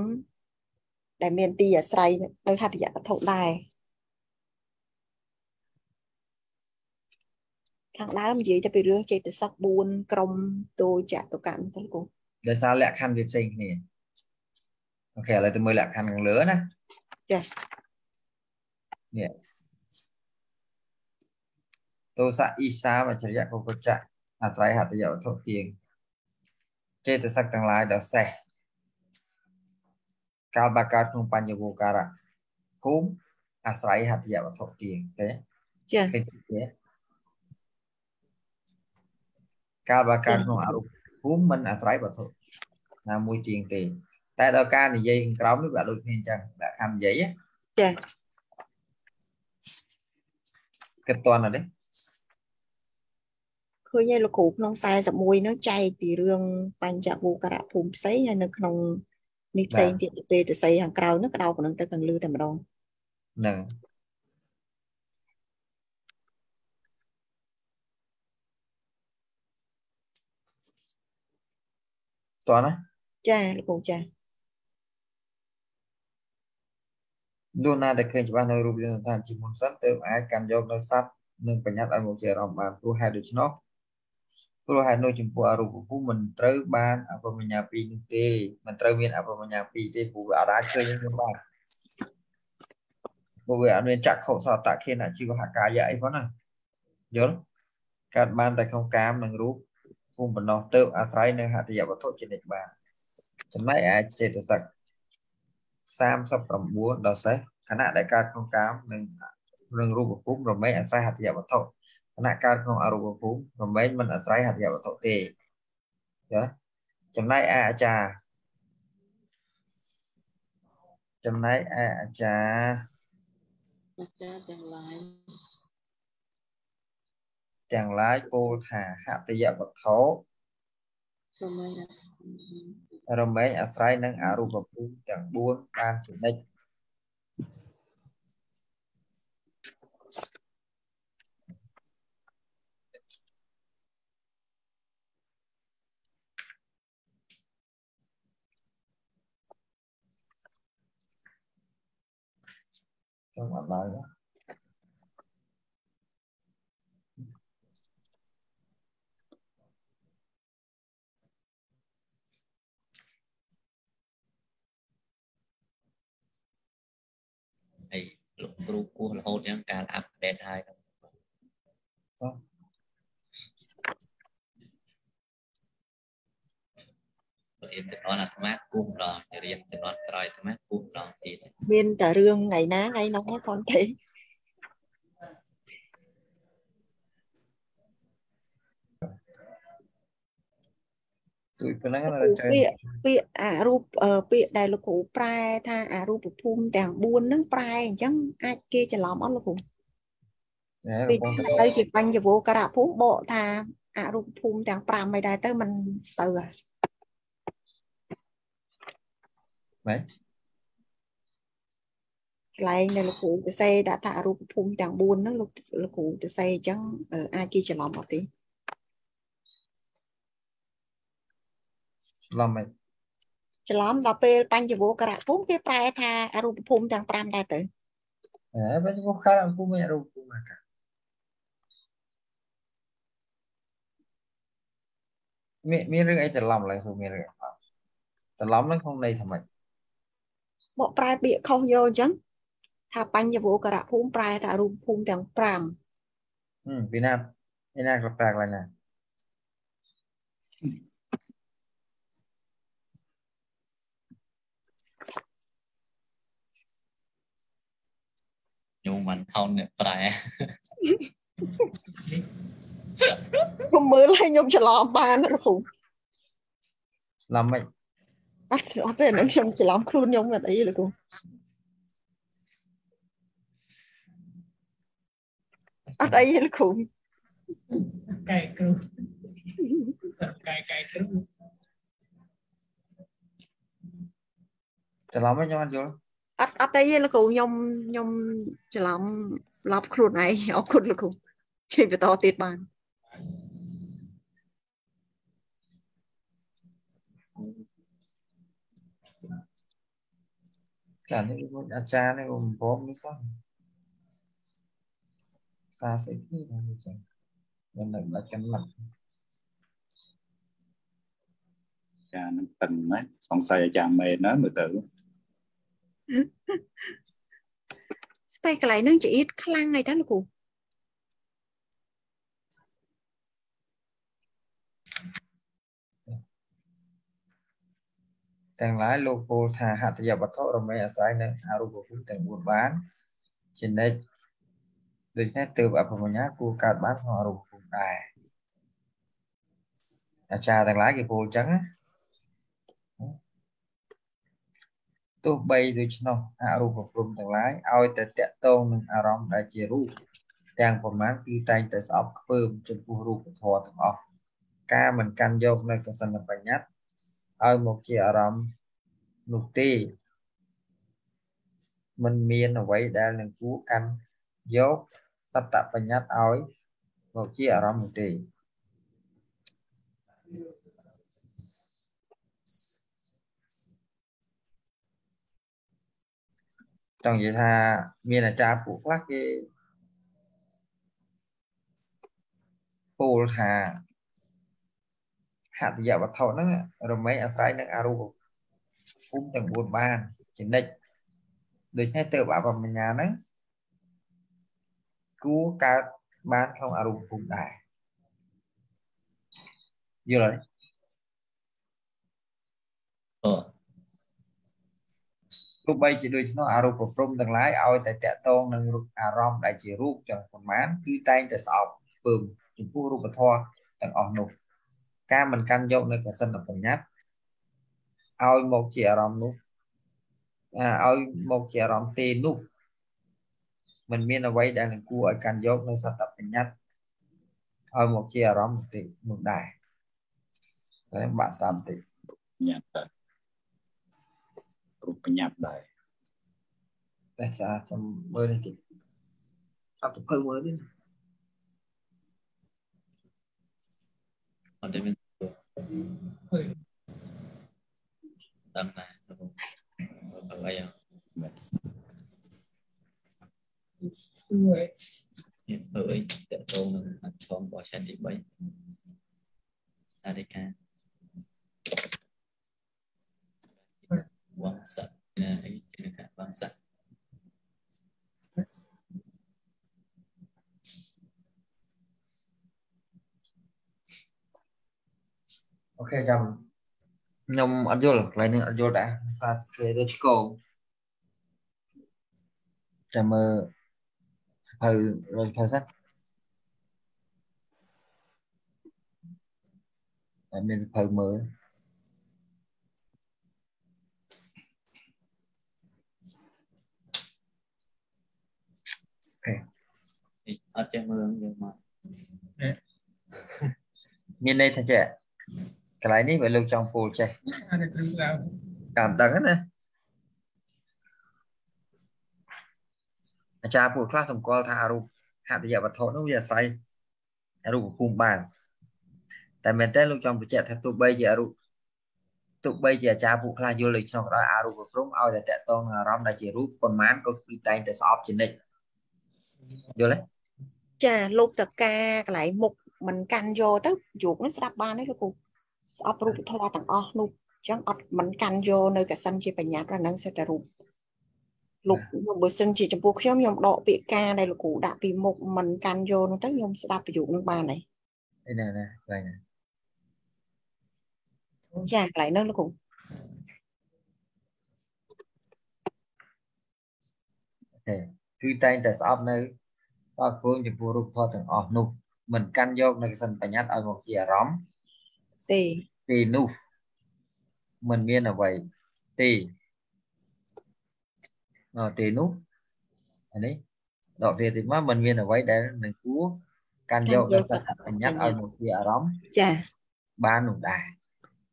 ដែលមានទីអាស្រ័យនៅហត្ថយវត្ថុដែរខាងដើមនិយាយទៅពីរឿងចេតសិក4ក្រុមតូចតកម្មទៅគូដោយសារលក្ខខណ្ឌវាផ្សេងគ្នាអូខេឥឡូវទៅមើលលក្ខខណ្ឌខាងលើណាចានេះ តោសៈអ៊ីសាមច្ឆរិយៈកុកចៈអាស្រ័យហត្ថយវត្ថុទៀងចេតសិកទាំងឡាយដល់សេះកាលបាកើតក្នុងបញ្ញវោការៈភូមិអាស្រ័យហត្ថយវត្ថុទៀងទេចា៎កាលបើកើតក្នុងអរូបភូមិមិនអាស្រ័យវត្ថុណាមួយទៀងទេតែដល់ការនិយាយខាងក្រោមនេះវាដូចគ្នាអញ្ចឹងដាក់ខំនិយាយចាគិតតន់អត់ទេ ឃើញឯលោកគ្រូក្នុង41នោះចែកពីរឿងបញ្ចវូករៈភូមិផ្សេងហើយនៅក្នុងនេះផ្សេងទៀតពេលទស័យខាងក្រៅនោះក្តៅប៉ុណ្ណឹងទៅខាងលើតែម្ដងហ្នឹងតោះណាចាលោកគ្រូចាលោកណាដែលឃើញច្បាស់នៅរូបរាងសន្តានជាមុនសិនទើបអាចកាន់យកនៅសัตว์និងបញ្ញត្តិឲ្យមកជាអារម្មណ៍បានព្រោះហេតុដូច្នោះ ព្រោះហេតុនោះចំពោះអរូបភូមិមិនត្រូវបានអបមញ្ញាពីរនោះទេមិនត្រូវមានអបមញ្ញាពីរទេព្រោះវាអាចឃើញខ្ញុំបានព្រោះវាអត់មានចក្ខុសតខេនជីវហកាយៈអីផងណាយល់កើតបានតែក្នុងកាមនិងរូបភូមិបណ្ដោះទៅអាស្រ័យនៅហត្ថយវត្ថុជានិច្ចបានចំណែកឯចេតសិក39ដល់សេះខណៈដែលកើតក្នុងកាមនិងរឿងរូបភូមិរមែងអាស្រ័យហត្ថយវត្ថុ ខណៈកើតក្នុងអរូបភូមិរមែងមិនអាស្រ័យហត្ថយវត្ថុទេចាចំណែកឯអាចារ្យចំណែកឯអាចារ្យអាចារ្យទាំងឡាយទាំងឡាយពោលថាហតយវត្ថុប្រមែនរមែងអាស្រ័យនឹងអរូបភូមិទាំង4បានជានិច្ច ខ្ញុំអត់ឡើយណាហើយលោកគ្រូគោះរហូតយ៉ាងការអាប់ដេតហើយហ្នឹង រៀនចំនួនអាត្មាគោះម្ដងរៀនចំនួនក្រោយអាត្មាគោះម្ដងទៀតមានតែរឿងថ្ងៃណាថ្ងៃនោះផងទេទួយប៉ុណ្ណឹងណាពាចែក្យពាក្យអារូបអឺពាក្យដែលលោកគ្រូប្រែថាអារូបភូមិទាំង4ហ្នឹងប្រែអញ្ចឹងអាចគេច្រឡំអត់លោកគ្រូណែពីបងប្អូនទៅជាបញ្ញវករៈភូមិបកថាអរូបភូមិទាំង5មិនដែរទៅมันទៅហ่ะម៉េចកន្លែងដែលលោកគ្រូទៅសេដាក់ថាអរូបភូមិទាំង4ហ្នឹងលោកលោកគ្រូទៅសេអញ្ចឹងអឺអាចគេច្រឡំអត់ទេឆ្លំម៉េចច្រឡំដល់ពេលបញ្ញវករៈភូមិគេប្រែថាអរូបភូមិទាំង5ដែរទៅហេបើខ្ញុំខាត់អង្គមិនរូបពុំមកមានមានរឿងអីច្រឡំឡើយគឺមានរឿងអត់ច្រឡំហ្នឹងក្នុងន័យថាម៉េច បកប្រែពាក្យខុសយកអញ្ចឹងថាបញ្ញវករៈភូមិប្រែថាអរូបភូមិទាំង5ហឹមពីណាពីណាក៏ប្រាក់ឡើយណាញោមមិនខោនអ្នកប្រែខ្ញុំមើលឲ្យខ្ញុំច្រឡំបានណាលោកគ្រូឆ្លំម៉េច អត់អត់ទេនឹងខ្ញុំច្រឡំខ្លួនខ្ញុំអត់អីលោកគ្រូអត់អីទេលោកគ្រូកែគ្រូកែកែគ្រូច្រឡំម៉េចខ្ញុំអត់យល់អត់អត់អីទេលោកគ្រូខ្ញុំខ្ញុំច្រឡំឡប់ខ្លួនឯងអរគុណលោកគ្រូជួយបន្តទៀតបាន ចានេះមួយអាចារ្យនេះបំពងនេះសោះសាស្អីនេះហ្នឹងចឹងមិនដឹងដល់ចំណុចចានឹងតឹងណាសង្ស័យអាចារ្យមែនណាមើលទៅស្បែកកន្លែងហ្នឹងចៀតខ្លាំងហើយតើលោកគ្រូ ទាំងឡាយលោកពោលថាហត្ថយវត្ថុរមែងអាស្រ័យនឹងអរូបភូមិទាំង4បានជានិច្ចដូច្នេះទើបអបមញ្ញាគួរកើតបានក្នុងអរូបភូមិដែរអាចារ្យទាំងឡាយគេពោលអញ្ចឹងណាទោះបីដូច្នោះអរូបភូមិទាំងឡាយឲ្យតែតកតងនឹងអារម្មណ៍ដែលជារូបទាំងប្រមាណគឺតែងតែស្អប់ខ្ពើមចំពោះរូបធម៌ទាំងអស់ការមិនកាន់យកនៅកសិនបញ្ញត្តិ ឲ្យមកជាអារម្មណ៍នោះទេมันមានអ្វីដែលនឹងគួរកាន់យកសត្តបញ្ញត្តិឲ្យមកជាអារម្មណ៍នោះទេចង់និយាយថាមានអាចារ្យពួកខ្លះគេពោលថា ហត្ថយវត្ថុហ្នឹងរមែងអាស្រ័យនឹងអរូបភូមិទាំង4បានជានិច្ចដូច្នេះទៅអបមញ្ញាហ្នឹងគួរកើតបានក្នុងអរូបភូមិដែរយល់ទេអូទោះបីជាដូច្នោះអរូបព្រំទាំងឡាយឲ្យតែតកតងនឹងរូបអារម្មណ៍ដែលជារូបទាំងប្រមាណគឺតែងតែស្អប់ស្ពើមចំពោះរូបធម៌ទាំងអស់នោះ ការមិនកាន់យកនៅកសិនបញ្ញត្តិឲ្យមកជាអារម្មណ៍នោះអាឲ្យមកជាអារម្មណ៍ទេនោះมันមានអ្វីដែលនឹងគួរឲ្យកាន់យកនៅសតបញ្ញត្តិឲ្យមកជាអារម្មណ៍ទេនោះដែរតែបាក់ស្ដាប់តិចញ៉ាំតែរូបបញ្ញត្តិដែរតែសាចាំមើលនេះតិចអត់ទៅភៅមើលទេអត់ទេមាន hơi ដឹងដែរលោកគ្រូបើអីហ៎មែន xuôi នេះធ្វើអីតកតងនឹងអត្ថងរបស់ឆានទី3សារិកាវងស័កណាអីជាកាវងស័ក អូ ខេចាំខ្ញុំអត់យល់កន្លែងនេះអត់យល់ដែរសាស្វេទៅឆ្កងចាំមើលសភៅរយសភៅសិនអត់មានសភៅមើលអត់ចេះមើលយើងមកមានន័យថាចេះ កន្លែងនេះបើលោកចង់ពោលចេះ ada terus lao តាមដឹងណាអាចារ្យពួកខ្លះសម្គាល់ថាអរូបហត្ថយវត្ថុនោះវាអាស្រ័យអរូបភូមិបានតែមែនតើលោកចង់បញ្ជាក់ថាទោះបីជាអរូបទោះបីជាអាចារ្យពួកខ្លះយល់ដូច្នោះក៏ដោយអរូបព្រំឲ្យតែតកតងនឹងអារម្មណ៍ដែលជារូបប៉ុន្មានក៏គឺតែងតែស្អប់ជានិច្ចយល់ទេចាលោកតកាកន្លែងមុខមិនកាន់យកទៅយោគនោះស្ដាប់បានទេលោកគ្រូ ស្អប់រូបធម៌ទាំងអស់នោះអញ្ចឹងអត់មិនកាន់យកនៅកសិនជាបញ្ញត្តិហ្នឹងសិតតែរូបលោកបើសិនជាចំពោះខ្ញុំខ្ញុំដកពាក្យការដែលលោកគ្រូដាក់ពីមុខមិនកាន់យកនោះទៅខ្ញុំស្ដាប់ប្រយោគនោះបានហើយឯណាណាកន្លែងណាចាកន្លែងហ្នឹងលោកគ្រូអូខេគឺតែងតែស្អប់នៅតើគោលចំពោះរូបធម៌ទាំងអស់នោះមិនកាន់យកនៅកសិនបញ្ញត្តិឲ្យមកជាអារម្មណ៍ ទេ ទេនោះมันមានអ្វីទេអត់ទេនោះអានេះដកទៀតទីមកมันមានអ្វីដែលនឹងគួរកាន់យកនៅសតបញ្ញត្តិឲ្យមកជាអារម្មណ៍ ចា បាននោះដែរ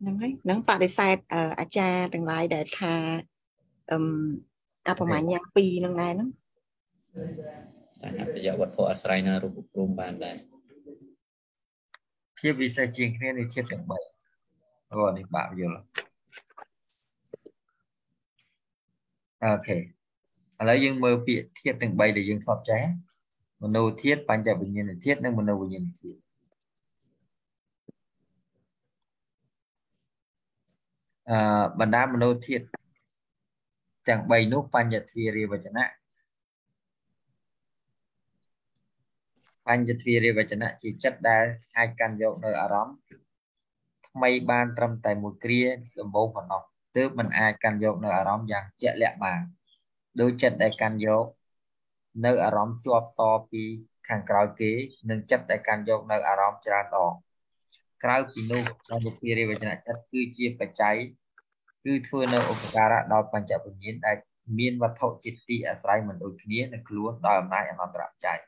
ហ្នឹងហើយហ្នឹងបដិសេធអឺអាចារ្យទាំងឡាយដែលថាអឹមអបមញ្ញា2ហ្នឹងដែរហ្នឹង តែអត្ថយវត្ថុអាស្រ័យនៅរូបព្រំបានដែរ ជាពិសេសជាងគ្នានៃធាតុទាំង3អូនេះបាក់យល់អូខេឥឡូវយើងមើលពាក្យធាតុទាំង3ដែលយើងធ្លាប់ចេះមនោធាតុបញ្ចវិញ្ញាណធាតុនិងមនោវិញ្ញាណធាតុអឺបណ្ដាមនោធាតុទាំង3នោះបញ្ញទ្វារាវចនៈ បញ្ញទ្វារាវចនៈជាចិត្តដែលអាចកាន់យកនៅអារម្មណ៍ថ្មីបានត្រឹមតែមួយគ្រាដំបូងប៉ុណ្ណោះទើបมันអាចកាន់យកនៅអារម្មណ៍យ៉ាងជាក់លាក់បានដោយចិត្តដែលកាន់យកនៅអារម្មណ៍ជាប់តពីខាងក្រោយគេនិងចិត្តដែលកាន់យកនៅអារម្មណ៍ច្រើនដងក្រៅពីនោះបញ្ញទ្វារាវចនៈចិត្តគឺជាបច្ច័យគឺធ្វើនៅឧបការៈដល់បញ្ចវិញ្ញាណដែលមានវត្ថុចិត្តទីអាស្រ័យមិនដូចគ្នានៅខ្លួនដោយអំណាចអនន្តរបច្ច័យ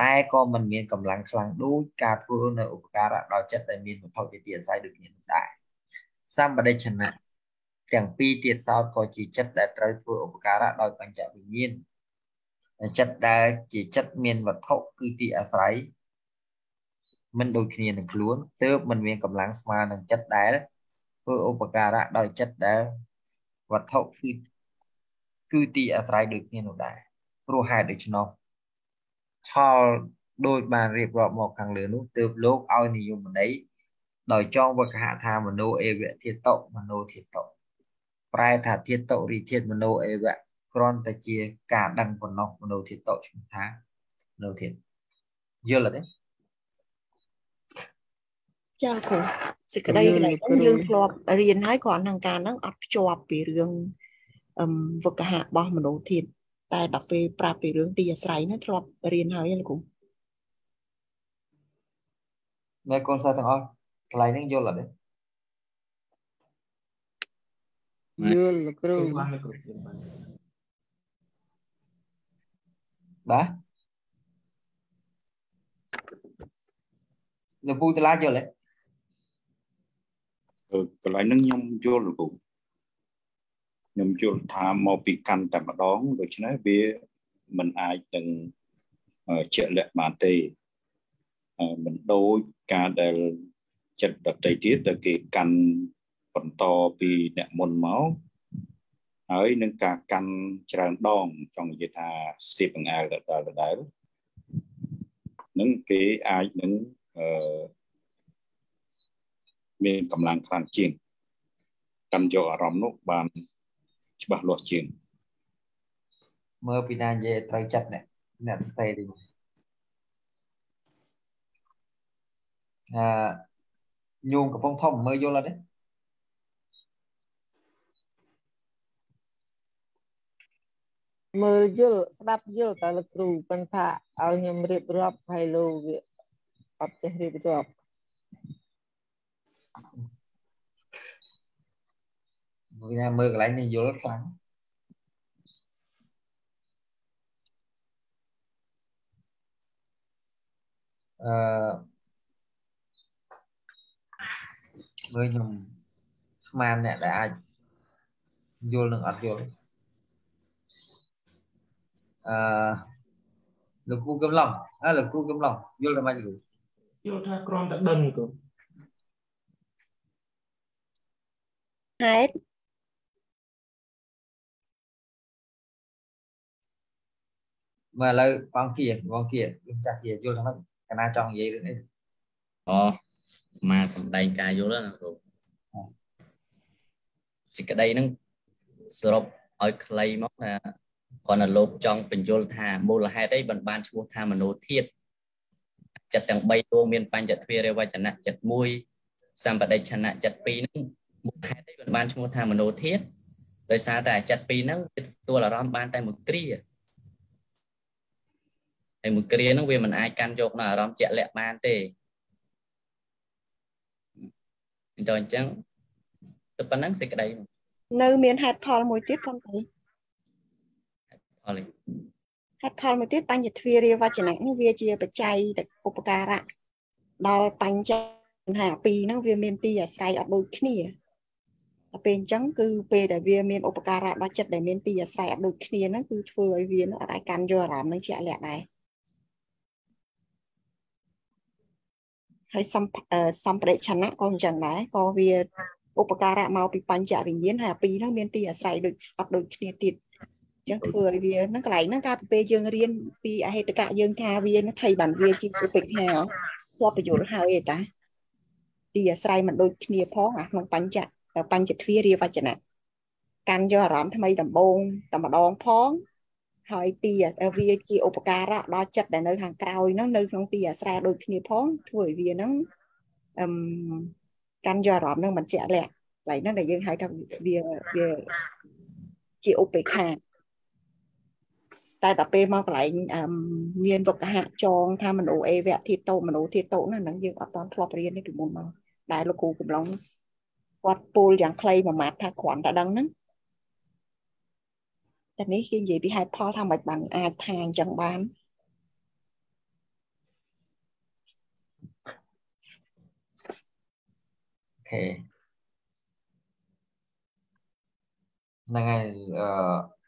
តែក៏មិនមានកម្លាំងខ្លាំងដូចការធ្វើនៅឧបការៈដល់ចិត្តដែលមានវត្ថុជាទីអាស្រ័យដូចគ្នានោះដែរសម្បដិឆណៈទាំងពីរទៀតសោតក៏ជាចិត្តដែលត្រូវធ្វើឧបការៈដោយបញ្ចវិញ្ញាណចិត្តដែលជាចិត្តមានវត្ថុគឺទីអាស្រ័យមិនដូចគ្នានឹងខ្លួនទើបមិនមានកម្លាំងស្មើនឹងចិត្តដែលធ្វើឧបការៈដោយចិត្តដែលវត្ថុគឺគឺទីអាស្រ័យដូចគ្នានោះដែរព្រោះហេតុដូច្នោះ ផលដោយបានរៀបរាប់មកខាងលើនោះទើបលោកឲ្យនិយមន័យដោយចងវកហៈថាមនោអេវៈធាតុមនោធាតុប្រែថាធាតុរិធាតុមនោអេវៈគ្រាន់តែជាការដឹងប៉ុណ្ណោះមនោធាតុឈ្មោះថាមនោធាតុយល់ទេចាគ្រូសេចក្តីកន្លែងហ្នឹងយើងធ្លាប់រៀនហើយគ្រាន់នឹងការហ្នឹងអត់ភ្ជាប់ពីរឿងវកហៈរបស់មនោធាតុ តែដល់ពេលប្រាប់ពីរឿងទីអាស្រ័យហ្នឹងធ្លាប់រៀនហើយលោកគ្រូមេកូនសិស្សទាំងអស់កន្លែងហ្នឹងយល់អត់ទេបាទយល់លោកគ្រូបានលោកគ្រូយល់បានបាទលោកពូតឡាយល់ទេអឺកន្លែងហ្នឹងខ្ញុំយល់លោកគ្រូ ខ្ញុំយល់ថាមកពីកាន់តែម្ដងដូច្នេះវាមិនអាចនឹងអឺជាក់លាក់បានទេអឺមិនដូចការដែលចិត្តដតីទៀតដែលគេកាន់បន្តពីអ្នកមុនមកហើយនឹងការកាន់ច្រើនដងចង់និយាយថាស្ទាបបង្អែលដដែលដដែលនឹងគេអាចនឹងអឺមានកម្លាំងខ្លាំងជាងកាន់យកអារម្មណ៍នោះបាន ច្បាស់លាស់ជាងមើលពីណានិយាយឲ្យត្រូវចិត្តនេះអ្នកសរសេរទីនេះអឺញោមកំពុងធំមើលយល់អត់ទេមើលយល់ស្ដាប់យល់តែលោកគ្រូប៉ុន្តែឲ្យខ្ញុំរៀបរាប់ហើយលោកវាអត់ចេះរៀបរាប់ ពីណាមើលកន្លែងនេះយល់ខ្លាំងអឺមើលខ្ញុំស្មានអ្នកដែលអាចយល់នឹងអត់យល់អឺលោកគ្រូកំឡុងអើលោកគ្រូកំឡុងយល់តែមិនគ្រូយល់ថាគ្រាន់តែដឹងគ្រូហេតុ មើលឥឡូវបងគៀបងគៀលោកចាស់គៀយល់យ៉ាងម៉េចកណាចង់និយាយរឿងនេះអូមកសំដែងការយល់ណាគ្រូសេចក្តីហ្នឹងសរុបឲ្យខ្លីមកថាគាត់ណាលោកចង់បញ្យល់ថាមូលហេតុអីបានបានឈ្មោះថាមនោធាតចិត្តទាំង3ដួងមានបញ្ចទ្វារវចនៈចិត្ត1សម្បដិឆនៈចិត្ត2ហ្នឹងមូលហេតុអីបានបានឈ្មោះថាមនោធាតដោយសារតែចិត្ត2ហ្នឹងវាទទួលអារម្មណ៍បានតែមួយគ្រា ហើយមួយគ្រាហ្នឹងវាមិនអាចកាន់យកនៅអារម្មណ៍ជាក់លាក់បានទេអញ្ចឹងអញ្ចឹងទៅប៉ុណ្ណឹងសេចក្តីមកនៅមានហេតុផលមួយទៀតផងទៅផលនេះហេតុផលមួយទៀតបញ្ញទ្វារាវចនៈនេះវាជាបច្ច័យដែលឧបការៈដល់បញ្ចបញ្ហាពីរហ្នឹងវាមានទីអាស្រ័យអត់ដូចគ្នាដល់ពេលអញ្ចឹងគឺពេលដែលវាមានឧបការៈដល់ចិត្តដែលមានទីអាស្រ័យអត់ដូចគ្នាហ្នឹងគឺធ្វើឲ្យវាអត់អាចកាន់យកអារម្មណ៍នឹងជាក់លាក់ដែរ ហើយសំអឺសម្បដិឆនៈក៏អញ្ចឹងដែរក៏វាឧបការៈមកពីបញ្ចវិញ្ញាណហើយអាពីរហ្នឹងមានទីអាស្រ័យដូចអត់ដូចគ្នាទៀតអញ្ចឹងធ្វើឲ្យវាហ្នឹងកន្លែងហ្នឹងកាលពីពេលយើងរៀនពីអហេតុកៈយើងថាវាហ្នឹងថៃបានវាជាឧបេក្ខាធ្លាប់បញ្យល់ហើយឯតាទីអាស្រ័យមិនដូចគ្នាផងអាក្នុងបញ្ចបញ្ចទ្វារាវចនៈកាន់យកអារម្មណ៍ថ្មីដំបូងតែម្ដងផង ហើយទីវាជាឧបការៈដល់ចិត្តដែលនៅខាងក្រោយហ្នឹងនៅក្នុងទីអាស្រ័យដូចគ្នាផងធ្វើឲ្យវាហ្នឹងអឹមកាន់យកអារម្មណ៍ហ្នឹងមិនជាក់លាក់ខ្លៃហ្នឹងដែលយើងហៅថាវាវាជាឧបេក្ខាតែដល់ពេលមកកន្លែងមានវកហៈចងថាមនុស្សអេវៈធាតុមនុស្សធាតុនោះហ្នឹងយើងអត់តន់ធ្លាប់រៀនទេពីមុនមកដែលលោកគ្រូកំឡុងគាត់ពូលយ៉ាងខ្លីមួយម៉ាត់ថាគ្រាន់តែដឹងហ្នឹង តែនេះគេនិយាយពីហេតុផលថាមិនបានអាចថាអញ្ចឹងបានអូខេហ្នឹងហើយអឺ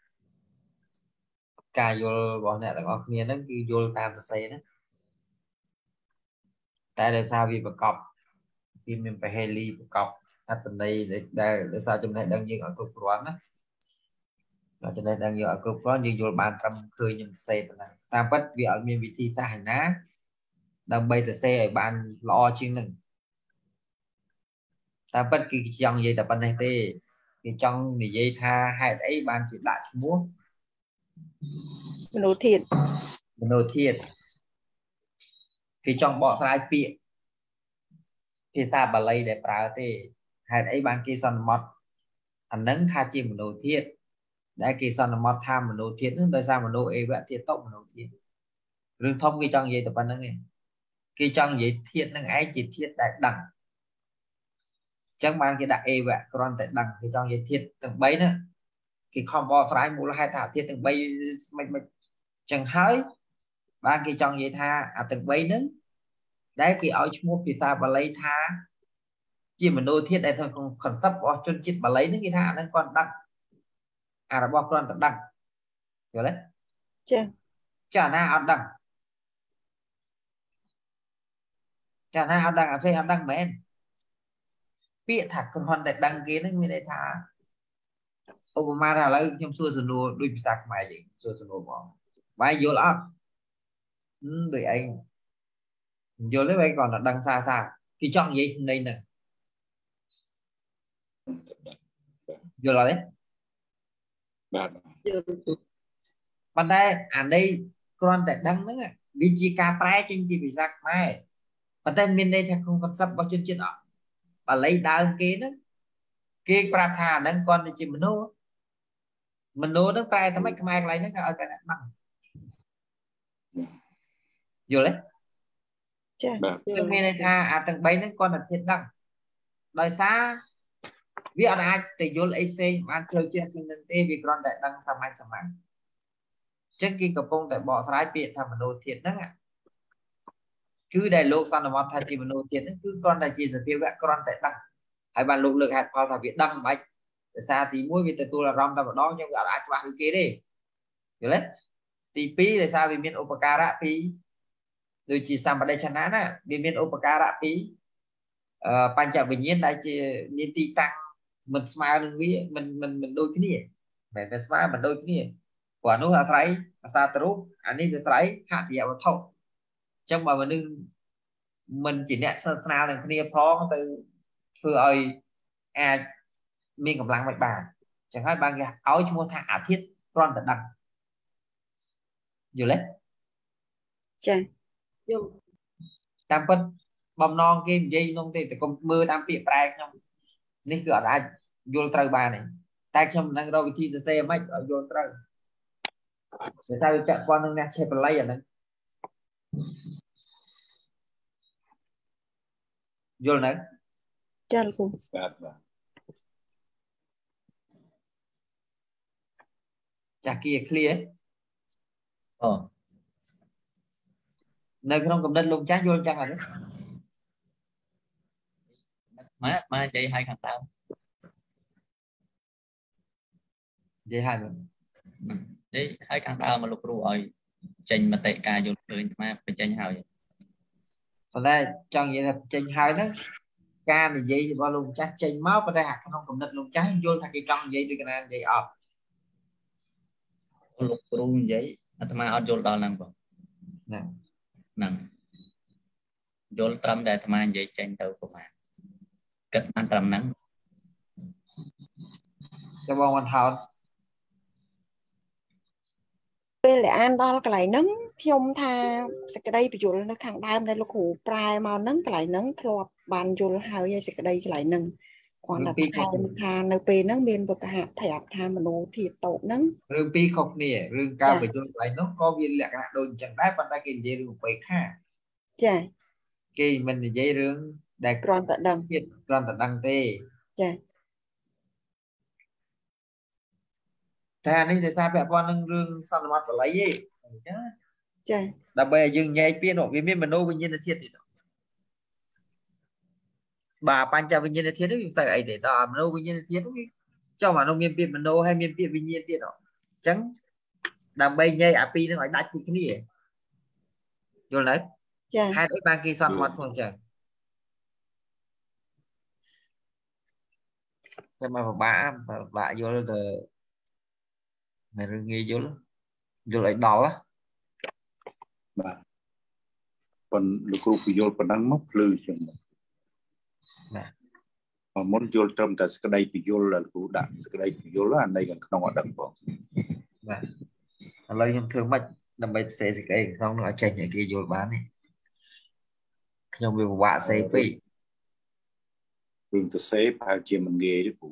ការយល់របស់អ្នកទាំងអស់គ្នាហ្នឹងគឺយល់តាមសរសេរណាតែដោយសារវាប្រកបវាមានប្រហេលីប្រកបអត្តន័យដែលដោយសារចំណេះដឹងយើងអត់គ្រប់គ្រាន់ណាដល់ ចំណេះដឹងយើងអត់គ្រប់គ្រាន់យើងយល់បានត្រឹមឃើញខ្ញុំសរសេរប៉ុណ្ណឹងតាមពិតវាអត់មានវិធីសាស្ត្រឯណាដើម្បីសរសេរឲ្យបានល្អជាងនឹងតាមពិតគឺចង់និយាយតែប៉ុណ្ណេះទេគេចង់និយាយថាហេតុអីបានជាដាក់ឈ្មោះមនុស្សធាតមនុស្សធាតគេចង់បកស្រាយពាក្យភាសាបាលីដែលប្រើទេហេតុអីបានគេសន្មត់អានឹងថាជាមនុស្សធាត ដែលគេសន្មត់ថាមនុស្សធាតនឹងដោយសារមនុស្សអេវៈធាតុមនុស្សធាតរឿងធំគេចង់និយាយតែប៉ុណ្្នឹងទេគេចង់និយាយធាតនឹងឯងជាធាតដែលដឹងចឹងបានគេដាក់ A វៈគ្រាន់តែដឹងគេចង់និយាយធាតុទាំង3ហ្នឹងគេខំបកស្រាយមូលហេតុថាធាតុទាំង3មិនមិនចឹងហើយបានគេចង់និយាយថាអាទាំង3ហ្នឹងដែលគេឲ្យឈ្មោះភាសាបាលីថាជាមនោធាតុដែលក្នុង concept របស់ជនជាតិបាលីហ្នឹងគេថាអាហ្នឹងគាត់ដឹង អារបស់គ្រាន់តែដឹងយល់ទេចាចាណាអត់ដឹងចាណាអត់ដឹងអត់ស្អីអត់ដឹងមែនពាក្យថាគ្រាន់តែដឹងគេហ្នឹងមានន័យថាឧបមាថាឥឡូវខ្ញុំសួរសំណួរដូចភាសាខ្មែរយើងសួរសំណួរបងបាយយល់អត់ដូចឯងយល់ទេបែរគាត់តែដឹងសាសាគេចង់និយាយន័យហ្នឹងយល់អត់ទេ បាទយល់ប៉ុន្តែអានេះគ្រាន់តែដឹងហ្នឹងវាជាការប្រែចេញជាភាសាខ្មែរប៉ុន្តែមានន័យថាក្នុង concept របស់ជនជាតិអត់បាលីដើមគេហ្នឹងគេប្រាប់ថាអាហ្នឹងគាត់ជាមនុស្សមនុស្សហ្នឹងប្រែតែមិនខ្មែរកន្លែងហ្នឹងគេឲ្យតែអ្នកដឹងយល់ទេចាបាទគឺមានន័យថាអាទាំង3ហ្នឹងគាត់តែភាពដឹងដោយសារ វាអត់អាចទៅយល់អីផ្សេងបានផ្លូវជ្រះជាងនឹងទេវាគ្រាន់តែដឹងសាមញ្ញសាមញ្ញអញ្ចឹងគេកំពុងតែបកស្រាយពាក្យថាមនោធាតហ្នឹងគឺដែលលោកសន្មតថាជាមនោធាតហ្នឹងគឺគ្រាន់តែជាសភាវៈគ្រាន់តែដឹងហើយបានលោកលើកហេតុផលថាវាដឹងមិនបាច់ភាសាទី1វាទទួលអារម្មណ៍តែម្ដងខ្ញុំក៏អាចច្បាស់ដូចគេទេយល់ទេទី2ដោយសារវាមានឧបការៈពីដូចជាសម្បដិឆណាណាវាមានឧបការៈពីអឺបញ្ចវិញ្ញាណដែលជាមានទីតាំង មិនស្មើនឹងវាមិនមិនមិនដូចគ្នាមិនតែស្មើមិនដូចគ្នាព្រោះនោះអាស្រ័យអាសាទរូបអានេះវាអាស្រ័យហតិយវត្ថុអញ្ចឹងបើមនុស្សមិនជាអ្នកសិស្សស្នាលនឹងគ្នាផងទៅធ្វើឲ្យអាចមានកម្លាំងមិនបានចឹងហើយបានគេឲ្យឈ្មោះថាអាធិធគ្រាន់តែដឹងយល់ទេចាយល់តាមពិតបំណងគេនិយាយនោះទេតែកុំមើលតាមពាក្យប្រែខ្ញុំនេះគឺអត់អាច យល់ត្រូវបានទេតែខ្ញុំមិនដឹងរកវិធីសរសេរមិនឲ្យយល់ត្រូវតែថាវាពាក់ព័ន្ធនឹងអ្នកឆេបល័យអាហ្នឹងយល់នៅចាលោកគ្រូបាទបាទចាគី clear អូនៅក្នុងកំណត់លោកចាស់យល់ចឹងអត់ទេម៉ាម៉ានិយាយឲ្យខាងដើម និយាយឲ្យនិយាយឲ្យខាងដើមមកលោកគ្រូឲ្យចេញមតិការយល់ឃើញអាបញ្ចេញហើយប៉ុន្តែចង់និយាយថាចេញហើយហ្នឹងការនិយាយរបស់លោកចាស់ចេញមកប៉ុន្តែក្នុងកំណត់លោកចាស់យល់ថាគេចង់និយាយដូចកណានិយាយអត់លោកគ្រូនិយាយអាត្មាអត់យល់ដល់ហ្នឹងបងហ្នឹងហ្នឹងយល់ត្រឹមតែអាត្មានិយាយចេញទៅប្រហែលគិតបានត្រឹមហ្នឹងចាំបងបានថោត ពេលដែលអានដល់កន្លែងហ្នឹងខ្ញុំថាសក្តីបញ្យលនៅខាងដើមដែលលោកគ្រូប្រែមកហ្នឹងកន្លែងហ្នឹងធ្លាប់បានយល់ហើយហើយសក្តីកន្លែងហ្នឹងគាត់តែថែមថានៅពេលហ្នឹងមានវកហៈប្រាប់ថាមនោធាតតោហ្នឹងរឿងពីរខុសគ្នារឿងការបញ្យលកន្លែងនោះក៏វាលក្ខណៈដូចអញ្ចឹងដែរប៉ុន្តែគេនិយាយរឿងបេខាចាគេមិននិយាយរឿងដែលគ្រាន់តែដឹងទៀតគ្រាន់តែដឹងទេចា តែនេះដោយសារពាក់ព័ន្ធនឹងរឿងសន្មតបល័យឯងចាចាដើម្បីឲ្យយើងញែកពីនោះវាមានមនោវិញ្ញាណធាតុទៀតបាទបញ្ចវិញ្ញាណធាតុនេះវាមិនសូវអីទេដល់មនោវិញ្ញាណធាតុនេះចុះអានោះមានពាក្យមនោហើយមានពាក្យវិញ្ញាណទៀតអញ្ចឹងដើម្បីញែកអាពីរនឹងឲ្យដាច់ពីគ្នាយល់ទេចាហេតុអីបានគេសន្មតខ្លួនអញ្ចឹងតែមកពិបាកពិបាកយល់ទៅ មិនរឿងងាយយល់យល់ឲ្យដល់បាទប៉ុនលោកគ្រូពយល់ប៉ុណ្ណឹងមកភ្លឺជាងបាទមុនយល់ត្រឹមតែសក្តីពយល់លោកគ្រូដាក់សក្តីពយល់អានៃខាងក្នុងអត់ដឹងបងបាទឥឡូវខ្ញុំធ្វើម៉េចដើម្បីសេសក្តីក្នុងនោះឲ្យចេញឲ្យគេយល់បាននេះខ្ញុំវាពិបាកសេពេករឿងទៅសេប្រហែលជាមិនងាយទេគ្រូ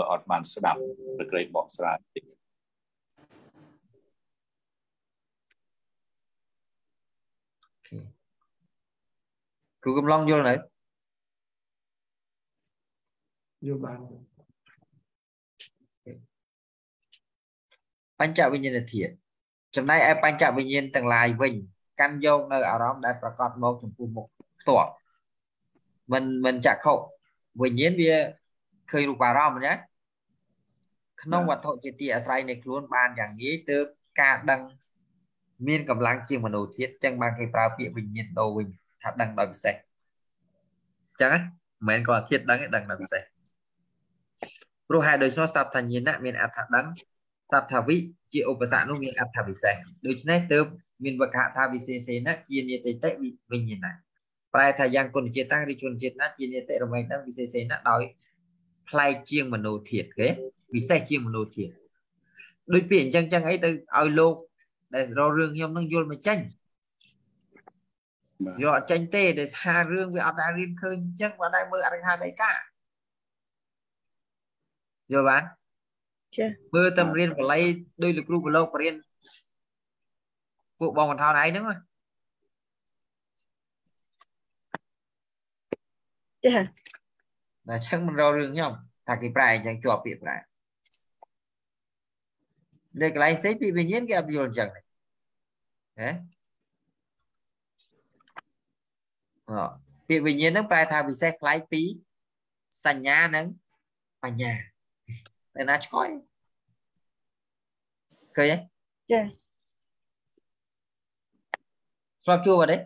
បើអត់បានស្ដាប់ប្រក្រេតបកស្រាយទេគ្រូកំឡុងយល់នៅយល់បានបញ្ចវិញ្ញាណធាតុចំណែកឯបញ្ចវិញ្ញាណទាំងឡាយវិញកាន់យកនៅអារម្មណ៍ដែលប្រកបមកចំពោះមុខផ្ទាល់មិនមិនចក្ខុវិញ្ញាណវាឃើញរូបអារម្មណ៍ណា ក្នុងវត្ថុជាទីអាស្រ័យនៃខ្លួនបានយ៉ាងងាយទើបការដឹងមានកម្លាំងជាងមនុស្សធាតុចឹងបានគេប្រើពាក្យវិញ្ញាណដូរវិញថាដឹងដោយពិសេសចឹងណាមិនមែនគាត់ធាតុដឹងទេដឹងដោយពិសេសព្រោះហេតុដូច្នោះសព្ទញ្ញាណមានអត្ថដឹងសត្ថាវិជាឧបសគ្គនោះមានអត្ថវិសេសដូច្នេះទើបមានវកហថាវិសេសេនជានិតិតិវិញ្ញាណប្រែថាយ៉ាងគុណជាតិតាំងឬជនជាតិណាជានិតិរមែងដឹងវិសេសេនដោយផ្លែកជាងមនោធាតគេ ពិសេសជាងមនោធាតដូចពាក្យអញ្ចឹងចឹងអីទៅឲ្យលោកដែលរករឿងខ្ញុំនឹងយល់មកចេញយកអត់ចេញទេដែលសាររឿងវាអត់ដែលរៀនឃើញអញ្ចឹងបានតែមើលអរិហាដីកាយល់បានចាមើលតែរៀនបល័យដោយលោកគ្រូបលោកបរៀនពួកបងបន្ថោនឯងហ្នឹងចាតែអញ្ចឹងមិនរករឿងខ្ញុំថាគេប្រែអញ្ចឹងជាប់ពាក្យប្រែ នៅកន្លែងផ្សេងពីវិញ្ញាណគេអត់យល់អញ្ចឹងហ៎អពាក្យវិញ្ញាណហ្នឹងប្រែថាពិសេសផ្លែកពីសញ្ញានិងបញ្ញាតែណាឆ្កយឃើញទេចាស្រាប់ជួបអត់ទេ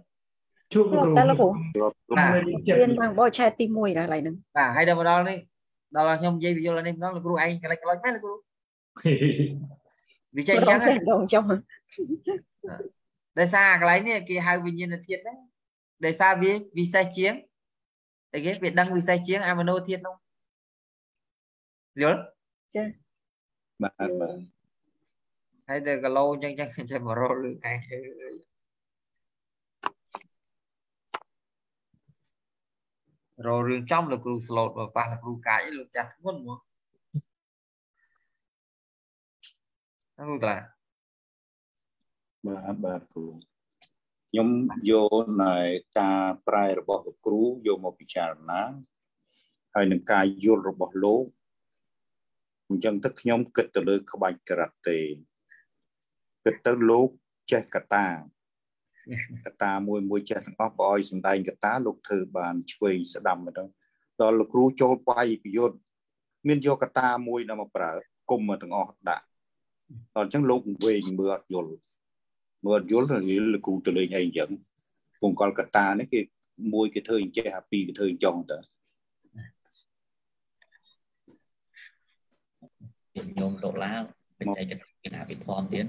ជួបគ្រូតែលោកគ្រូរៀនខាងបោឆែតទី1ដល់កន្លែងហ្នឹងបាទហើយដល់មកដល់នេះដល់ខ្ញុំនិយាយបញ្យល់នេះម្ដងលោកគ្រូឯងកន្លែងក្លោចមែនលោកគ្រូ វាចេញអញ្ចឹងដងចុះដោយសារកន្លែងនេះគេហៅវិញ្ញាណធាតុហ្នឹងដោយសារវាវិសេសជាងតែគេវាដឹងវិសេសជាងអាមโนធាតុនោះយល់ចាបាទបាទហើយតែគីឡូអញ្ចឹងចឹងចាំមករកលឺឯងអើយរករឿងចំលោកគ្រូស្លូតមកប៉ះលោកគ្រូកាយលោកចាស់ធ្ងន់ម កអឺតាបាទបាទគ្រូខ្ញុំយកនៅការប្រែរបស់លោកគ្រូយកមកពិចារណាហើយនឹងការយល់របស់លោកអញ្ចឹងទៅខ្ញុំគិតទៅលើក្បាច់ការ៉ាតេគិតទៅលោកចេះកតាកតាមួយមួយចេះទាំងអស់បើឲ្យសំដែងកតាលោកធ្វើបានឆ្វេងស្ដាំទៅដល់លោកគ្រូចូលបាយប្រយុទ្ធមានយកកតាមួយដល់មកប្រើគុំមកទាំងអស់ដាក់ដល់ អញ្ចឹងលោកវែងមើលអត់យល់មើលអត់យល់ទៅលោកគ្រូទៅលេងអីអញ្ចឹងពងកលកតានេះគេមួយគេធ្វើអញ្ចេះអាពីរគេធ្វើអញ្ចឹងទៅញោមដុល្លារបច្ចេកទេសគេថាវិធមទៀត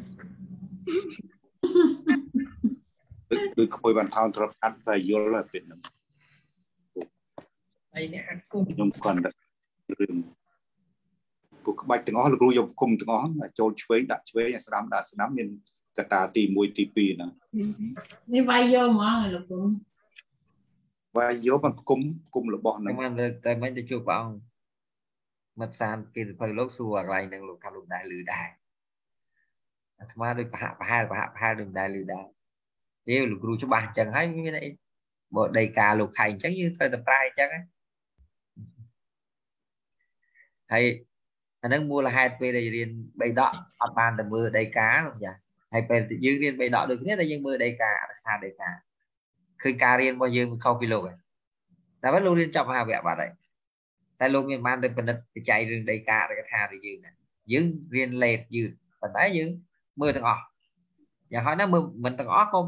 ដូចក្មួយបានថោនទ្របអាត់តែយល់ហើយពេលហ្នឹងហើយអ្នកអាត់គុំខ្ញុំគាត់រឿង ពួកក្បាច់ទាំងអស់លោកគ្រូយកគុំទាំងអស់ចូលឆ្វេងដាក់ឆ្វេងស្ដាំដាក់ស្ដាំមានកតាទី1ទី2ហ្នឹងនេះវាយយកហ្មងលោកគ្រូវាយយកបានគុំគុំរបស់ហ្នឹងមិនតែមិនទៅជួបព្រះអង្គមិត្តសានគេទៅលោកសួរកន្លែងហ្នឹងលោកថាលោកដែរឮដែរអាត្មាដូចប្រហាក់ប្រហែលប្រហាក់ប្រហែលដូចដែរឮដែរទេលោកគ្រូច្បាស់អញ្ចឹងហើយមានអីបើដីកាលោកខៃអញ្ចឹងយើងត្រូវតែប្រែអញ្ចឹងហើយ អានឹងមូលហេតុពេលដែលរៀនបៃដកអត់បានទៅមើលដីកាលោកចាហើយពេលយើងរៀនបៃដកដូចគ្នាតែយើងមើលដីកាថាដីកាឃើញការរៀនរបស់យើងវាខុសពីលោកហើយតែពេលលោករៀនចប់មហាវគ្គបាត់ហើយតែលោកមានបានទៅពិនិត្យបច្ច័យរឿងដីកាឬកថារបស់យើងយើងរៀនលេតយឺតប៉ុន្តែយើងមើលទាំងអស់យ៉ាងហោចណាស់មើលមិនទាំងអស់ក៏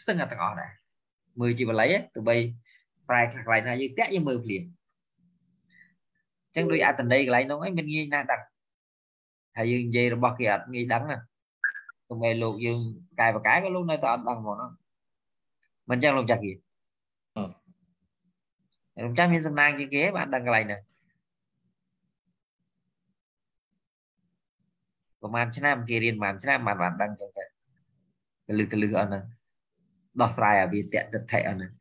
ស្ទឹងតែទាំងអស់ដែរមើលជាបល័យទៅបីប្រែខ្លះកន្លែងណាយើងតាក់យើងមើលភ្លាមអញ្ចឹងដូចអត្តន័យកន្លែងនោះឯងមិនងាយណាស់ដឹងហើយយើងនិយាយរបស់គេអត់ងាយដឹងណាទោះបីលោកយើងកែបកែក៏លោកនៅតែអត់ដឹងហ្មងហ្នឹងមិនអញ្ចឹងលោកចាស់គេលោកចាស់មានសំណាងជាងគេបានដឹងកន្លែងហ្នឹងប្រហែលឆ្នាំគេរៀនប្រហែលឆ្នាំបានបានដឹងចឹងទៅកលឹកកលឹកអស់ហ្នឹងដោះស្រាយអាវាតតិដ្ឋិអស់ហ្នឹង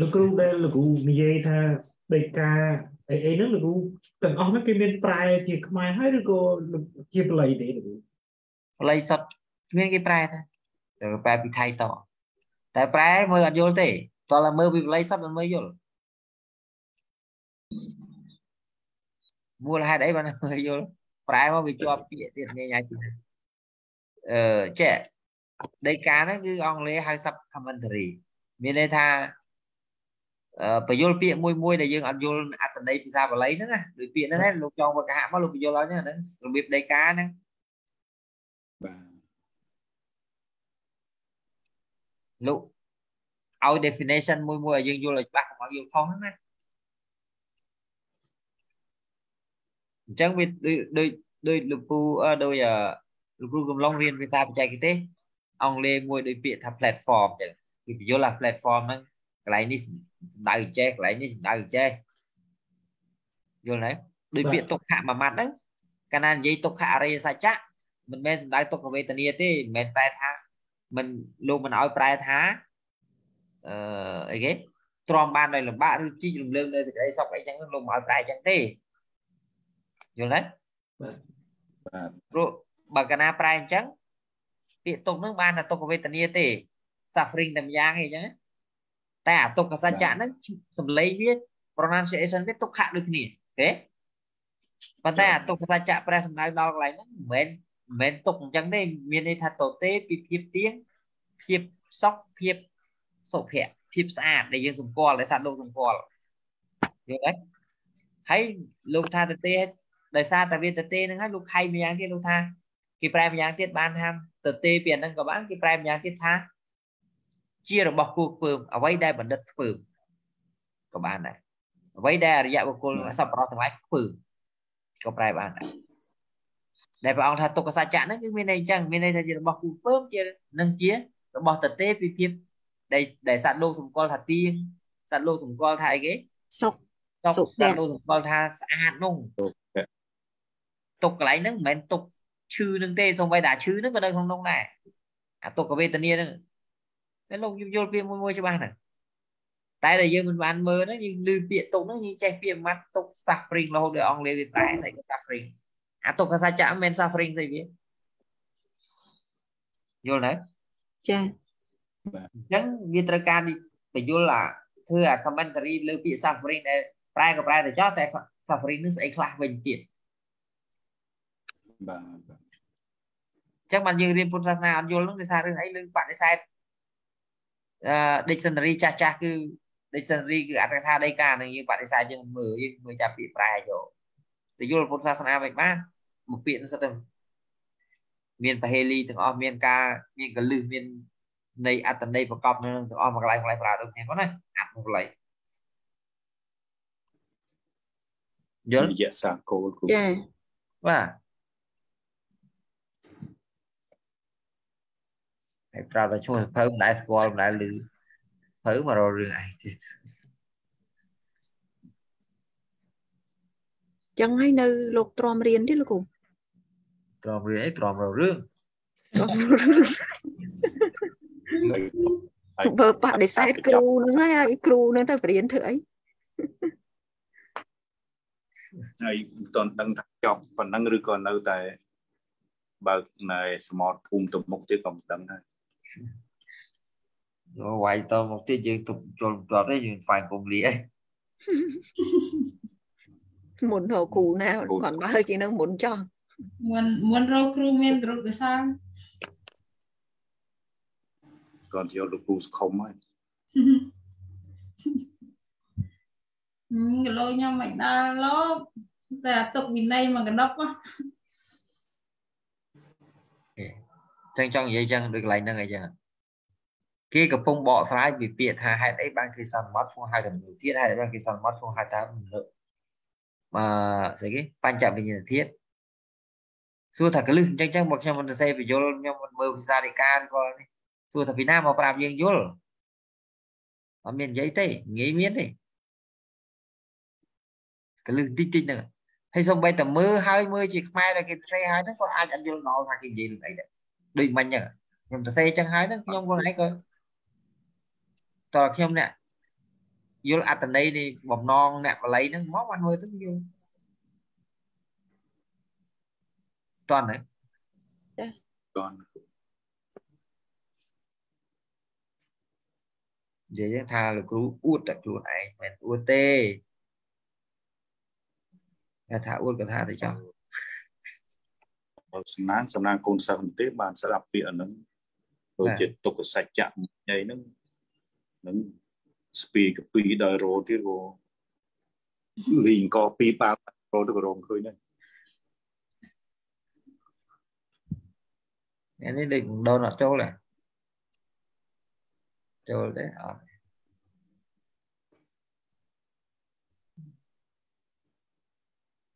លោកគ្រូដែលលោកគ្រូនិយាយថាដីកាអីអីហ្នឹងលោកគ្រូទាំងអស់ហ្នឹងគេមានប្រែជាខ្មែរហើយឬក៏ជាបល័យទេលោកគ្រូបល័យសុទ្ធមានគេប្រែថាទៅប្រែពីថៃតតែប្រែមើលអត់យល់ទេតោះតែមើលពីបល័យសពមិនមើលយល់មូលហេតុអីបានមើលយល់ប្រែមកវាជាប់ពាក្យទៀតងាយអាចអឺចេះដីកាហ្នឹងគឺអង់គ្លេសហៅ sub commentary មានន័យថា បញ្យលពាក្យមួយមួយដែលយើងអត់យល់អត្ថន័យភាសាបាលីហ្នឹងណាដូចពាក្យហ្នឹងណាលោកចងវកហៈមកលោកបញ្យលឲ្យហ្នឹងហ្នឹងរបៀបដីកាហ្នឹងបាទលោកឲ្យ definition មួយមួយឲ្យយើងយល់ឲ្យច្បាស់កុំឲ្យយល់ខុសហ្នឹងណាអញ្ចឹងវាដូចដូចលោកពូដូចលោកគ្រូកំឡុងរៀនភាសាបច្ចេកទេសអង់គ្លេសមួយដូចពាក្យថា platform អញ្ចឹងគេបញ្យល់ថា platform ហ្នឹង កន្លែងនេះសំដៅចេះកន្លែងនេះសំដៅចេះយល់ទេដូចពាក្យទុក្ខមួយម៉ាត់ហ្នឹងកាលណានិយាយទុក្ខអរិយសច្ចៈមិនមែនសំដៅទុក្ខវេទនាទេមិនមែនប្រែថាមិនលោកមិនឲ្យប្រែថាអឺអីគេទ្រាំបានដោយលំបាកឬជីករំលើងនៅសេចក្តីសុខអីចឹងលោកមិនឲ្យប្រែចឹងទេយល់ទេបាទព្រោះបើកាលណាប្រែអញ្ចឹងពាក្យទុកនឹងបានតែទុក្ខវេទនាទេ suffering តែម្យ៉ាងអីចឹង តែអាទុក្ខសច្ចៈហ្នឹងសំឡេងវា pronunciation វាទុក្ខៈដូចគ្នាទេប៉ុន្តែអាទុក្ខសច្ចៈប្រែសំដៅដល់កន្លែងហ្នឹងមិនមែនមិនមែនទុកអញ្ចឹងទេមានន័យថាតទេពីភាពទៀងភាពសុខភាពសុភៈភាពស្អាតដែលយើងសម្គាល់ដែលសត្វលោកសម្គាល់យល់ទេហើយលោកថាតទេដោយសារតែវាតទេហ្នឹងហើយលោកខៃម្យ៉ាងទៀតលោកថាគេប្រែម្យ៉ាងទៀតបានថាតទេពីអាហ្នឹងក៏បានគេប្រែម្យ៉ាងទៀតថា ជារបស់គូខ្ពើមអ្វីដែលបណ្ឌិតខ្ពើមក៏បានដែរអ្វីដែលអរិយបុគ្គលសប្បុរសទាំងឡាយខ្ពើមក៏ប្រែបានដែរដែលព្រះអង្គថាទុក្ខសច្ចៈហ្នឹងគឺមានន័យអញ្ចឹងមានន័យថាជារបស់គូខ្ពើមជានឹងជារបស់តទេពីភាពដែលដែលសត្វលោកសម្គាល់ថាទៀងសត្វលោកសម្គាល់ថាអីគេសុខសុខសត្វលោកសម្គាល់ថាស្អាតនោះទុកកន្លែងហ្នឹងមិនមែនទុកឈឺនឹងទេសូម្បីតែឈឺហ្នឹងក៏នៅក្នុងនោះដែរអាទុក្ខវេទនាហ្នឹង តែលោកយល់ពាក្យមួយមួយច្បាស់ណាស់តែដែលយើងមិនបានមើលហ្នឹងយើងឮពាក្យទុកហ្នឹងយើងចេះពាក្យម៉ាត់ទុក suffering រហូតដល់អង់គ្លេសវាប្រែស្អីក៏ suffering អាទុក្ខសច្ចៈមិនមែន suffering ស្អីវាយល់ទេចាអញ្ចឹងវាត្រូវការបញ្យល់អាធ្វើអា commentary លើពាក្យ suffering ដែលប្រែក៏ប្រែទៅចោះតែ suffering នឹងស្អីខ្លះវិញទៀតបាទអញ្ចឹងបានយើងរៀនពុទ្ធសាសនាអត់យល់នឹងដោយសាររឿងអីលើបដិសេធអឺ dictionary ចាស់ចាស់គឺ dictionary គឺអត្ថកថាដីកានឹងយើងបដិសេធយើងមើលយើងមើលចាប់ពាក្យប្រែយកទៅយល់ពុទ្ធសាសនាមិនបានមួយពាក្យនឹងសិតទៅមានប្រហេលីទាំងអស់មានការមានកលឹះមាននៃអត្តន័យប្រកបនៅទាំងអស់មួយកន្លែងកន្លែងប្រើដូចគ្នាប៉ុណ្ណាអត្តមួយកន្លែងយល់រយៈសាគោលចាបាទ ហើយប្រាប់ថាឈ្មោះភៅមិនដែលស្គាល់មិនដែលឮភៅមករករឿងឯងទៀតចឹងហើយនៅលោកទ្រាំរៀនទេលោកគ្រូទ្រាំរៀនអីទ្រាំរករឿងបើបដិសេធគ្រូហ្នឹងហើយឲ្យគ្រូហ្នឹងទៅបរៀនធ្វើអីហើយមិនតន់ដឹងថាចប់ប៉ុណ្ណឹងឬក៏នៅតែបើកនៅសមរភូមិទៅមុខទៀតក៏មិនដឹងដែរ យកវាយតមកទៀតយើងទុកជល់ជាប់ទេយើងហ្វាញគុំលីអីមុនរកគ្រូណាគាត់បើជាងនឹងមុនចោះមុនមុនរកគ្រូមានគ្ចឹងចង់និយាយចឹងដូចកន្លែងហ្នឹងអីចឹងគេកំពុងបកស្រាយពីពាក្យថាហេតុអីបានគេសន្មត់ឈ្មោះហៅតែមនុស្សទៀតហេតុអីបានគេសន្មត់ឈ្មោះហៅតែមនុស្សអឺស្អីគេបញ្ចវិញ្ញាណធាតុសួរថាកលឹះអញ្ចឹងចឹងមកខ្ញុំមិនទៅសេបញ្យលខ្ញុំមិនមើលភាសាដីកាក៏នេះសួរថាពីណាមកប្រាប់យើងយល់អត់មាននិយាយទេងាយមានទេកលឹះតិចតិចហ្នឹងហើយសូម្បីតែមើលហើយមើលជាខ្មែរដែលគេផ្សេងហើយហ្នឹងក៏អាចអត់យល់ដល់ថាគេនិយាយរឿងអីដែរ ដូចមិញហ្នឹងខ្ញុំសរសេរចឹងហើយហ្នឹងខ្ញុំខ្លួនឯងក៏តើខ្ញុំអ្នកយល់អត្តន័យនៃបំណងអ្នកបល័យហ្នឹងមកបានមើលទៅយល់តន់ទេចាតន់និយាយយើងថាលោកគ្រូអួតតែខ្លួនឯងមិនអួតទេតែថាអួតក៏ថាទៅចង់ សំណាងសំណាងកូនសិស្សទេបានស្ដាប់ពាក្យអាហ្នឹងដូចជាទុកសច្ចៈញ៉ៃហ្នឹងនឹងស្ពីកពីដោយរោទៀតក៏លីងក៏ពីបាល់រោទៅក៏រងឃើញដែរអានេះដូចដូនអត់ចូលទេចូលទេអត់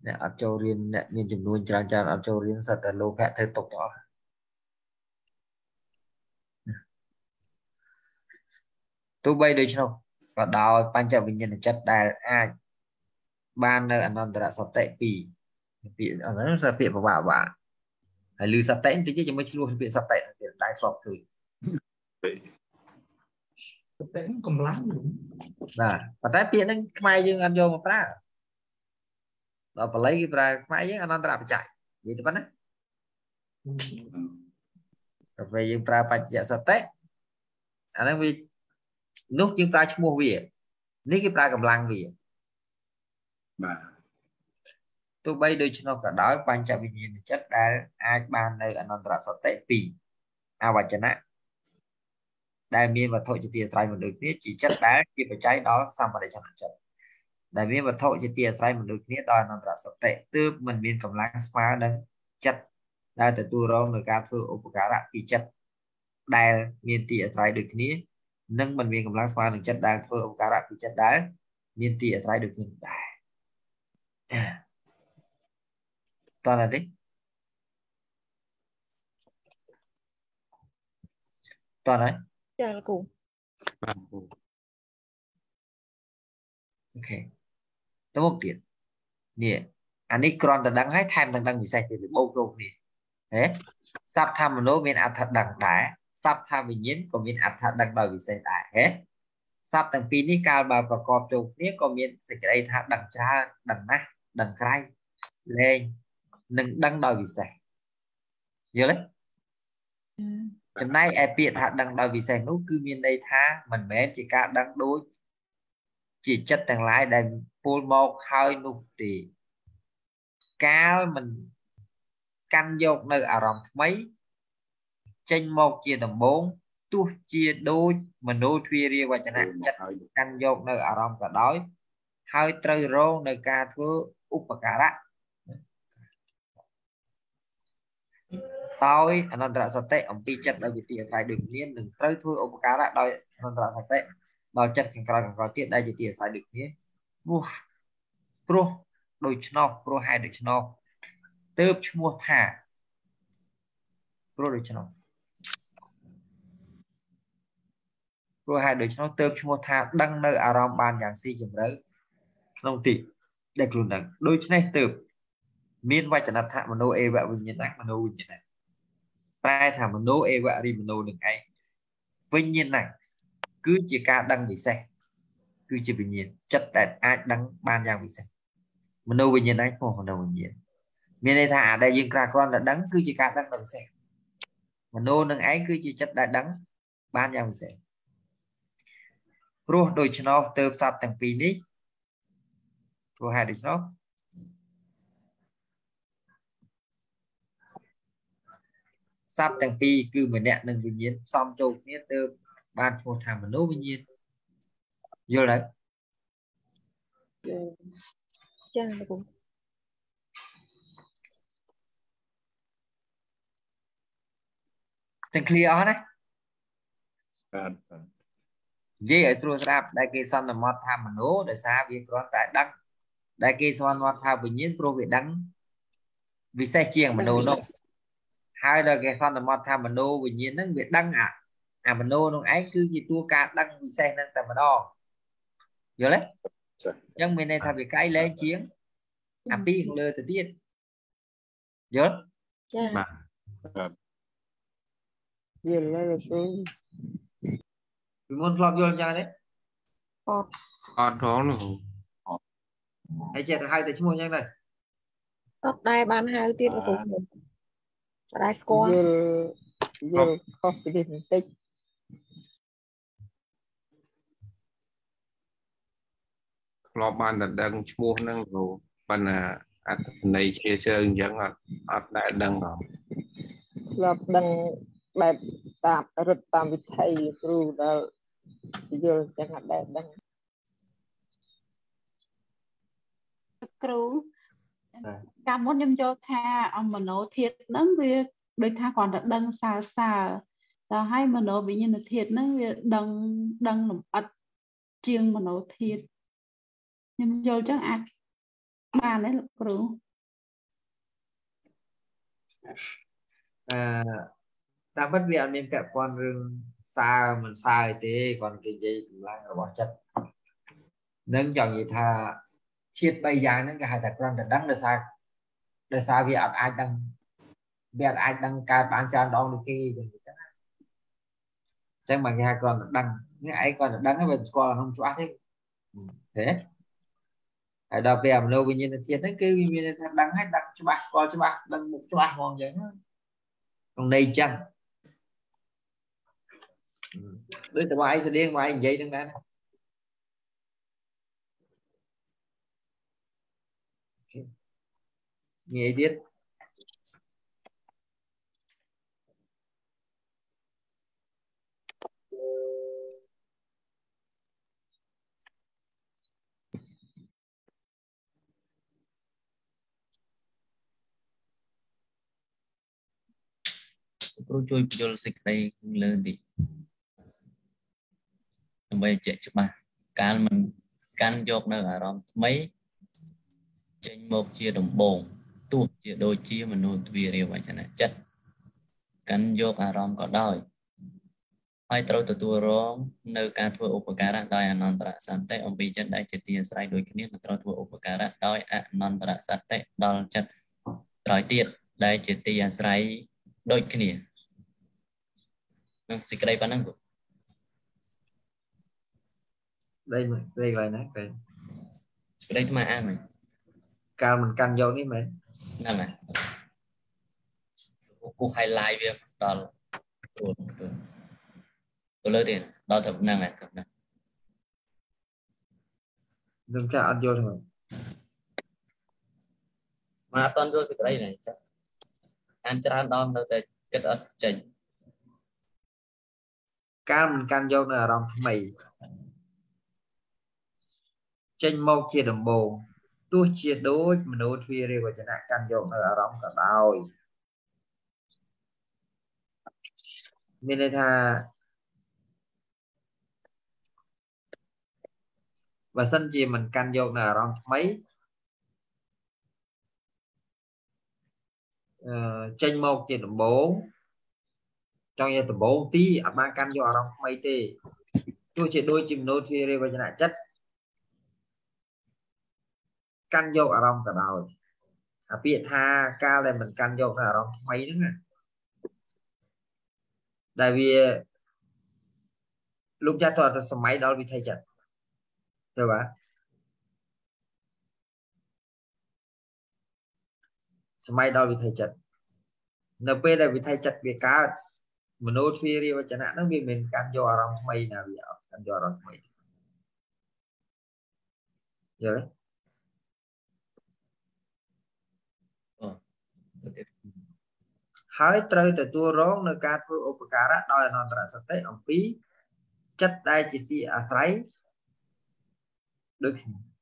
អ្នកអត់ចូលរៀនអ្នកមានចំនួនច្រើនច្រើនអត់ចូលរៀនសិតតែលោភៈធ្វើຕົកទាំងអស់ទោះបីដូច្នោះក៏ដោយបញ្ចវិញ្ញាណចិត្តដែលអាចបាននៅអនន្តរសតិ2ពាក្យអនន្តរសតិពាក្យបបាបាហើយលឺសតិបន្តិចជាមួយឆ្លោះពាក្យសតិទៀតដែរស្របឃើញតែកម្លាំងបាទប៉ុន្តែពាក្យហ្នឹងខ្មែរយើងអត់យកមកប្រើ ដល់បល័យគេប្រើខ្មែរយើងអនន្តរបច្ច័យនិយាយទៅប៉ុណ្ណាទៅពេលយើងប្រើបច្ចៈសតិអាហ្នឹងវានោះយើងប្រើឈ្មោះវានេះគេប្រើកម្លាំងវាបាទទោះបីដូច្នោះក៏ដោយបញ្ចវិញ្ញាណចិត្តដែលអាចបាននៅអនន្តរសតិ2អវចនៈដែលមានវត្ថុជាទីអាស្រ័យមនុស្សគ្នាជាចិត្តដែលជាបច្ច័យដល់សម្បរិច្ឆនចិត្ត ដែលមានវត្ថុជាទីអាស្រ័យមិនដូចគ្នាដោយអនន្តរសតិទើបមិនមានកម្លាំងស្មើនឹងចិត្តដែលទទួលរងនឹងការធ្វើឧបការៈពីចិត្តដែលមានទីអាស្រ័យដូចគ្នានិងមិនមានកម្លាំងស្មើនឹងចិត្តដែលធ្វើឧបការៈពីចិត្តដែលមានទីអាស្រ័យដូចគ្នាដែរតើណាទេតើណាចាលោកគ្រូបាទអូខេ ទៅមុខទៀតនេះអានេះគ្រាន់តែដឹងហើយថែមទាំងដឹងពិសេសទៀតវាបូកចូលគ្នាហេសព្ទថាមនោមានអត្ថដឹងដែរសព្ទថាវិញ្ញាណក៏មានអត្ថដឹងដោយពិសេសដែរហេសព្ទទាំងពីរនេះកាលបើប្រកបចូលគ្នាក៏មានសេចក្តីថាដឹងច្រើនដឹងណាស់ដឹងក្រៃលែងនិងដឹងដោយពិសេសយល់ទេចំណែកឯពាក្យថាដឹងដោយពិសេសនោះគឺមានន័យថាមិនមែនជាការដឹងដូច ជាចិត្តទាំងឡាយដែលពោលមកហើយនោះទេកាលមិនកាន់យកនៅអារម្មណ៍ថ្មី ចេញមកជាដំបូងទោះជាដូចមโนទ្វារាវចនៈចិត្តកាន់យកនៅអារម្មណ៍ក៏ដោយ ហើយត្រូវរងនៅការធ្វើឧបការៈដោយអនន្តរសតិអំពីចិត្តដោយវិទ្យាស្រ័យដូចគ្នានឹងត្រូវធ្វើឧបការៈដោយអនន្តរសតិ ដល់ចិត្តខាងក្រៅខាងក្រៅទៀតដែលជាទីអាស្រ័យដូចគ្នាព្រោះព្រោះដូច្នោះព្រោះហេតុដូច្នោះទើបឈ្មោះថាព្រោះដូច្នោះព្រោះហេតុដូច្នោះទើបឈ្មោះថាដឹងនៅអារម្មណ៍បានយ៉ាងស៊ីជម្រៅក្នុងទីដែលខ្លួនដឹងដូច្នេះទើបមានវចនដ្ឋមโนអេវវិញ្ញាណមโนវិញ្ញាណប្រែថាមโนអេវរិមโนនឹងឯងវិញ្ញាណ គឺជាការដឹងពិសេសគឺជាវិញ្ញាណចិត្តដែលអាចដឹងបានយ៉ាងពិសេសមនុស្សវិញ្ញាណឯងពោះមនុស្សវិញ្ញាណមានន័យថាអាដែលយើងក្រាគ្រាន់តែដឹងគឺជាការដឹងដ៏ពិសេសមនុស្សនឹងឯងគឺជាចិត្តដែលដឹងបានយ៉ាងពិសេសព្រោះដូច្នោះទៅផ្សព្វទាំងពីរនេះព្រោះហេតុដូច្នោះសព្ទទាំងពីរគឺម្នាក់និងវិញ្ញាណផ្សំចូលគ្នាទៅ បានឈ្មោះថាមនោវិញ្ញាណយល់ហើយចាលោកគ្រូទាំង clear អស់ណាបាទបាទនិយាយឲ្យស្រួលស្ដាប់ដែលគេសន្មត់ថាមនោដោយសារវាគ្រាន់តែដឹងដែលគេសន្មត់ថាវិញ្ញាណព្រោះវាដឹងវិសេសជាងមនោនោះហើយដល់គេសន្មត់ថាមនោវិញ្ញាណហ្នឹងវាដឹងអា អាមនោនោះឯងគឺជាតួការដឹងពិសេសហ្នឹងតែម្ដងយល់ទេចា៎អញ្ចឹងមានន័យថាវាកៃលែងជាងអាពីរខាងលើទៅទៀតយល់ចាបាទយល់ហើយលោកគ្រូពីមុនធ្លាប់យល់អញ្ចឹងទេអត់អត់ផងលោកគ្រូហើយចេះទៅហៅតែឈ្មោះអញ្ចឹងទៅអត់ដែរបានហៅទៀតលោកគ្រូមិនដែរស្គាល់យល់យល់ខុសពីនេះបន្តិច ធ្លាប់បានតែដឹងឈ្មោះហ្នឹងគ្រូប៉ុន្តែអត្ថន័យជ្រាលជ្រៅអញ្ចឹងអត់អត់ដែលដឹងបងធ្លាប់ដឹងបែបតាមរត់តាមវិធីគ្រូដល់យល់អញ្ចឹងអត់ដែលដឹងគ្រូកាលមុនខ្ញុំយល់ថាអមនោធាតហ្នឹងវាដូចថាគ្រាន់តែដឹងសើសើដល់ឲ្យមនោវិញ្ញាណធាតហ្នឹងវាដឹងដឹងលំអិតជាងមនោធាត ខ្ញុំយល់ចឹងអាចបានទេលោកគ្រូអឺតាមពិតវាអត់មានពាក់ព័ន្ធរឿងសើមិនសើទេគាត់គេនិយាយកម្លាំងរបស់ចិត្តនឹងចង់និយាយថាធាត3យ៉ាងហ្នឹងគេហៅថាគ្រាន់តែដឹងដោយសារដោយសារវាអត់អាចដឹងវាអត់អាចដឹងកើតបានច្រើនដងដូចគេចឹងចឹងណាចឹងមកគេហៅគ្រាន់តែដឹងនេះឯងគ្រាន់តែដឹងវាស្គាល់ក្នុងច្បាស់ទេទេ ហើយដល់ពេលអមនោវិញ្ញាណធាតុហ្នឹងគឺវាមានន័យថាដឹងហើយដឹងច្បាស់ស្គាល់ច្បាស់ដឹងមុខច្បាស់ហ្មងចឹងក្នុងន័យចឹងដូចតែបងឯងស្តៀងបងឯងនិយាយហ្នឹងដែរណាមានអីទៀត គ្រូជួយបញ្យល់សេចក្តីលើបន្តិចដើម្បីជាក់ច្បាស់កាលមិនកាន់យកនៅអារម្មណ៍ថ្មីចេញមកជាដំបងទោះជាដូចជាមនុស្សទ្វារាវចនៈចិត្តកាន់យកអារម្មណ៍ក៏ដោយហើយត្រូវទទួលរងនៅការធ្វើឧបការៈដោយអនន្តរសន្តិអំពីចិត្តដែលជាទីអាស្រ័យដូចគ្នានឹងត្រូវធ្វើឧបការៈដោយអនន្តរសន្តិដល់ចិត្តក្រោយទៀតដែលជាទីអាស្រ័យដូចគ្នា នឹងសេចក្តីប៉ុណ្ណឹង đây mà đây lại nè cái សេចក្តីថ្មអានហ្នឹង cao mình căn vô នេះមែនហ្នឹងហើយគូ highlight វាដល់គ្រូទៅលើទៀតដល់ទៅហ្នឹងហើយទៅហ្នឹងនឹងចាអត់យល់ទេមកអត់តន់យល់សេចក្តីនេះចាអានច្រើនដងនៅតែគិតអត់ចេញ កាលមិនកាន់យកនៅអារម្មណ៍ថ្មីចេញមកជាដំបូងទោះជាដូចមโนទ្វារាវចនៈកាន់យកនៅអារម្មណ៍ក៏ដោយមានន័យថាបើសិនជាមិនកាន់យកនៅអារម្មណ៍ថ្មីអឺចេញមកជាដំបូង ចង់និយាយដំបូងទីអត់បានកាន់យកអារម្មណ៍ថ្មីទេទោះជាដូចជាមโนទ្វារាវចនៈចិត្តកាន់យកអារម្មណ៍ក៏ដោយអាពាក្យថាកាលដែលមិនកាន់យកនៅអារម្មណ៍ថ្មីហ្នឹងណាដែលវាលោកចាត់ទៅសម័យដល់វិធីចិត្តទៅបាទសម័យដល់វិធីចិត្តនៅពេលដែលវិធីចិត្តវាកើត មនោទ្វារាវចនៈហ្នឹងវាមិនកាន់យកអារម្មណ៍ថ្មីណាវាអត់កាន់យកអារម្មណ៍ថ្មីយល់ទេហើយត្រូវទទួលរងនៅការធ្វើឧបការៈដោយអនន្តរសតិអំពីចិត្តដែលជាទីអាស្រ័យដូចគ្នា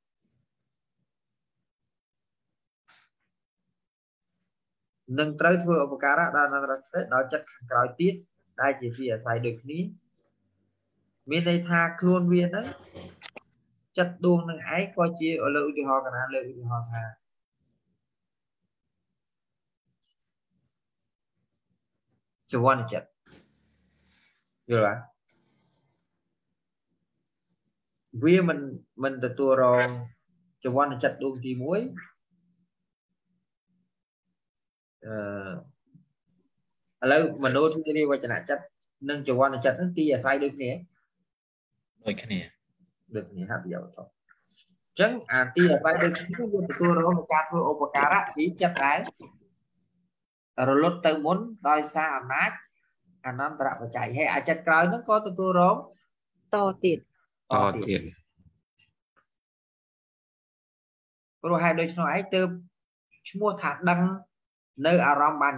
នឹងត្រូវធ្វើឧបការៈដល់អនន្តរសតិដល់ចិត្តខាងក្រោយទៀតដែលជាទីអាស្រ័យដូចគ្នាមានន័យថាខ្លួនវាហ្នឹងចិត្តដួងនឹងឯងក៏ជាលើឧទាហរណ៍កណាលើឧទាហរណ៍ថាចវណ្ណចិត្តយល់បាទវាមិនមិនទទួលរងចវណ្ណចិត្តដួងទី1អឺ ឥឡូវមនោទ្វារវចនៈចិត្តនិងចវណ្ណចិត្តហ្នឹងទីអាស្រ័យដូចគ្នាដូចគ្នាដូចគ្នាហាក់យកទៅអញ្ចឹងអាទីអាស្រ័យដូចគ្នាវាទទួលរងការធ្វើឧបការៈពីចិត្តដែលរលត់ទៅមុនដោយសារអំណាចអនន្តរបច្ច័យហើយអាចិតក្រោយហ្នឹងក៏ទទួលរងតទៀតតទៀតព្រោះហេតុដូច្នោះឯងទើបឈ្មោះថាដឹង នៅអារម្មណ៍បាន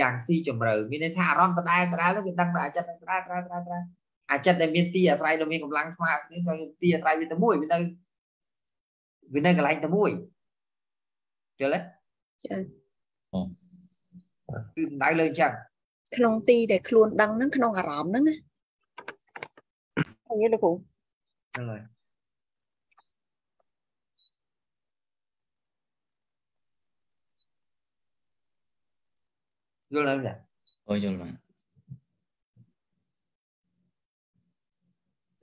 យ៉ាងស៊ីជម្រៅមានន័យថាអារម្មណ៍ដដែលដដែលវាដឹងដល់អាចិតដដែលដដែលដដែលអាចិតដែលមានទីអាស្រ័យដែលមានកម្លាំងស្មើគ្នាទៅទីអាស្រ័យវាតែមួយវានៅវានៅកន្លែងតែមួយយល់ទេចាគឺសំដៅលើអញ្ចឹងក្នុងទីដែលខ្លួនដឹងហ្នឹងក្នុងអារម្មណ៍ហ្នឹងណាអីលោកគ្រូហ្នឹងហើយ យល់ហើយទេអូយល់បាន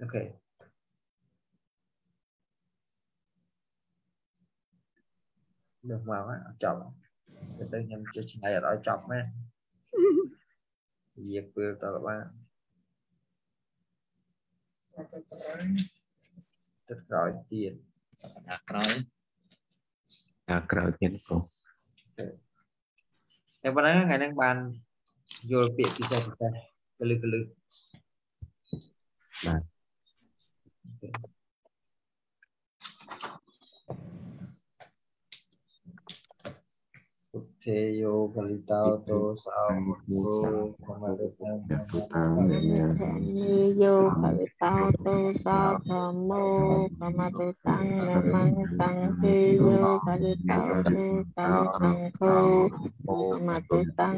អូខេលើកមកហើយអត់ចប់ទៅទៅខ្ញុំចេះឆ្នៃអត់ឲ្យចប់មែនវាពេលតើបានទឹកក្រោយទៀតសប្តាហ៍ក្រោយអាក្រោយទៀតគ្រូតែប៉ុណ្ណឹង ថ្ងៃហ្នឹងបានយល់ពាក្យពិសេសពិសេសកលឹកកលឹកបាទពុទ្ធេយោកលិតោតោសោម គោធម្មរតੰនិយោបវិតោទោសោធម្មោកមតុតាំង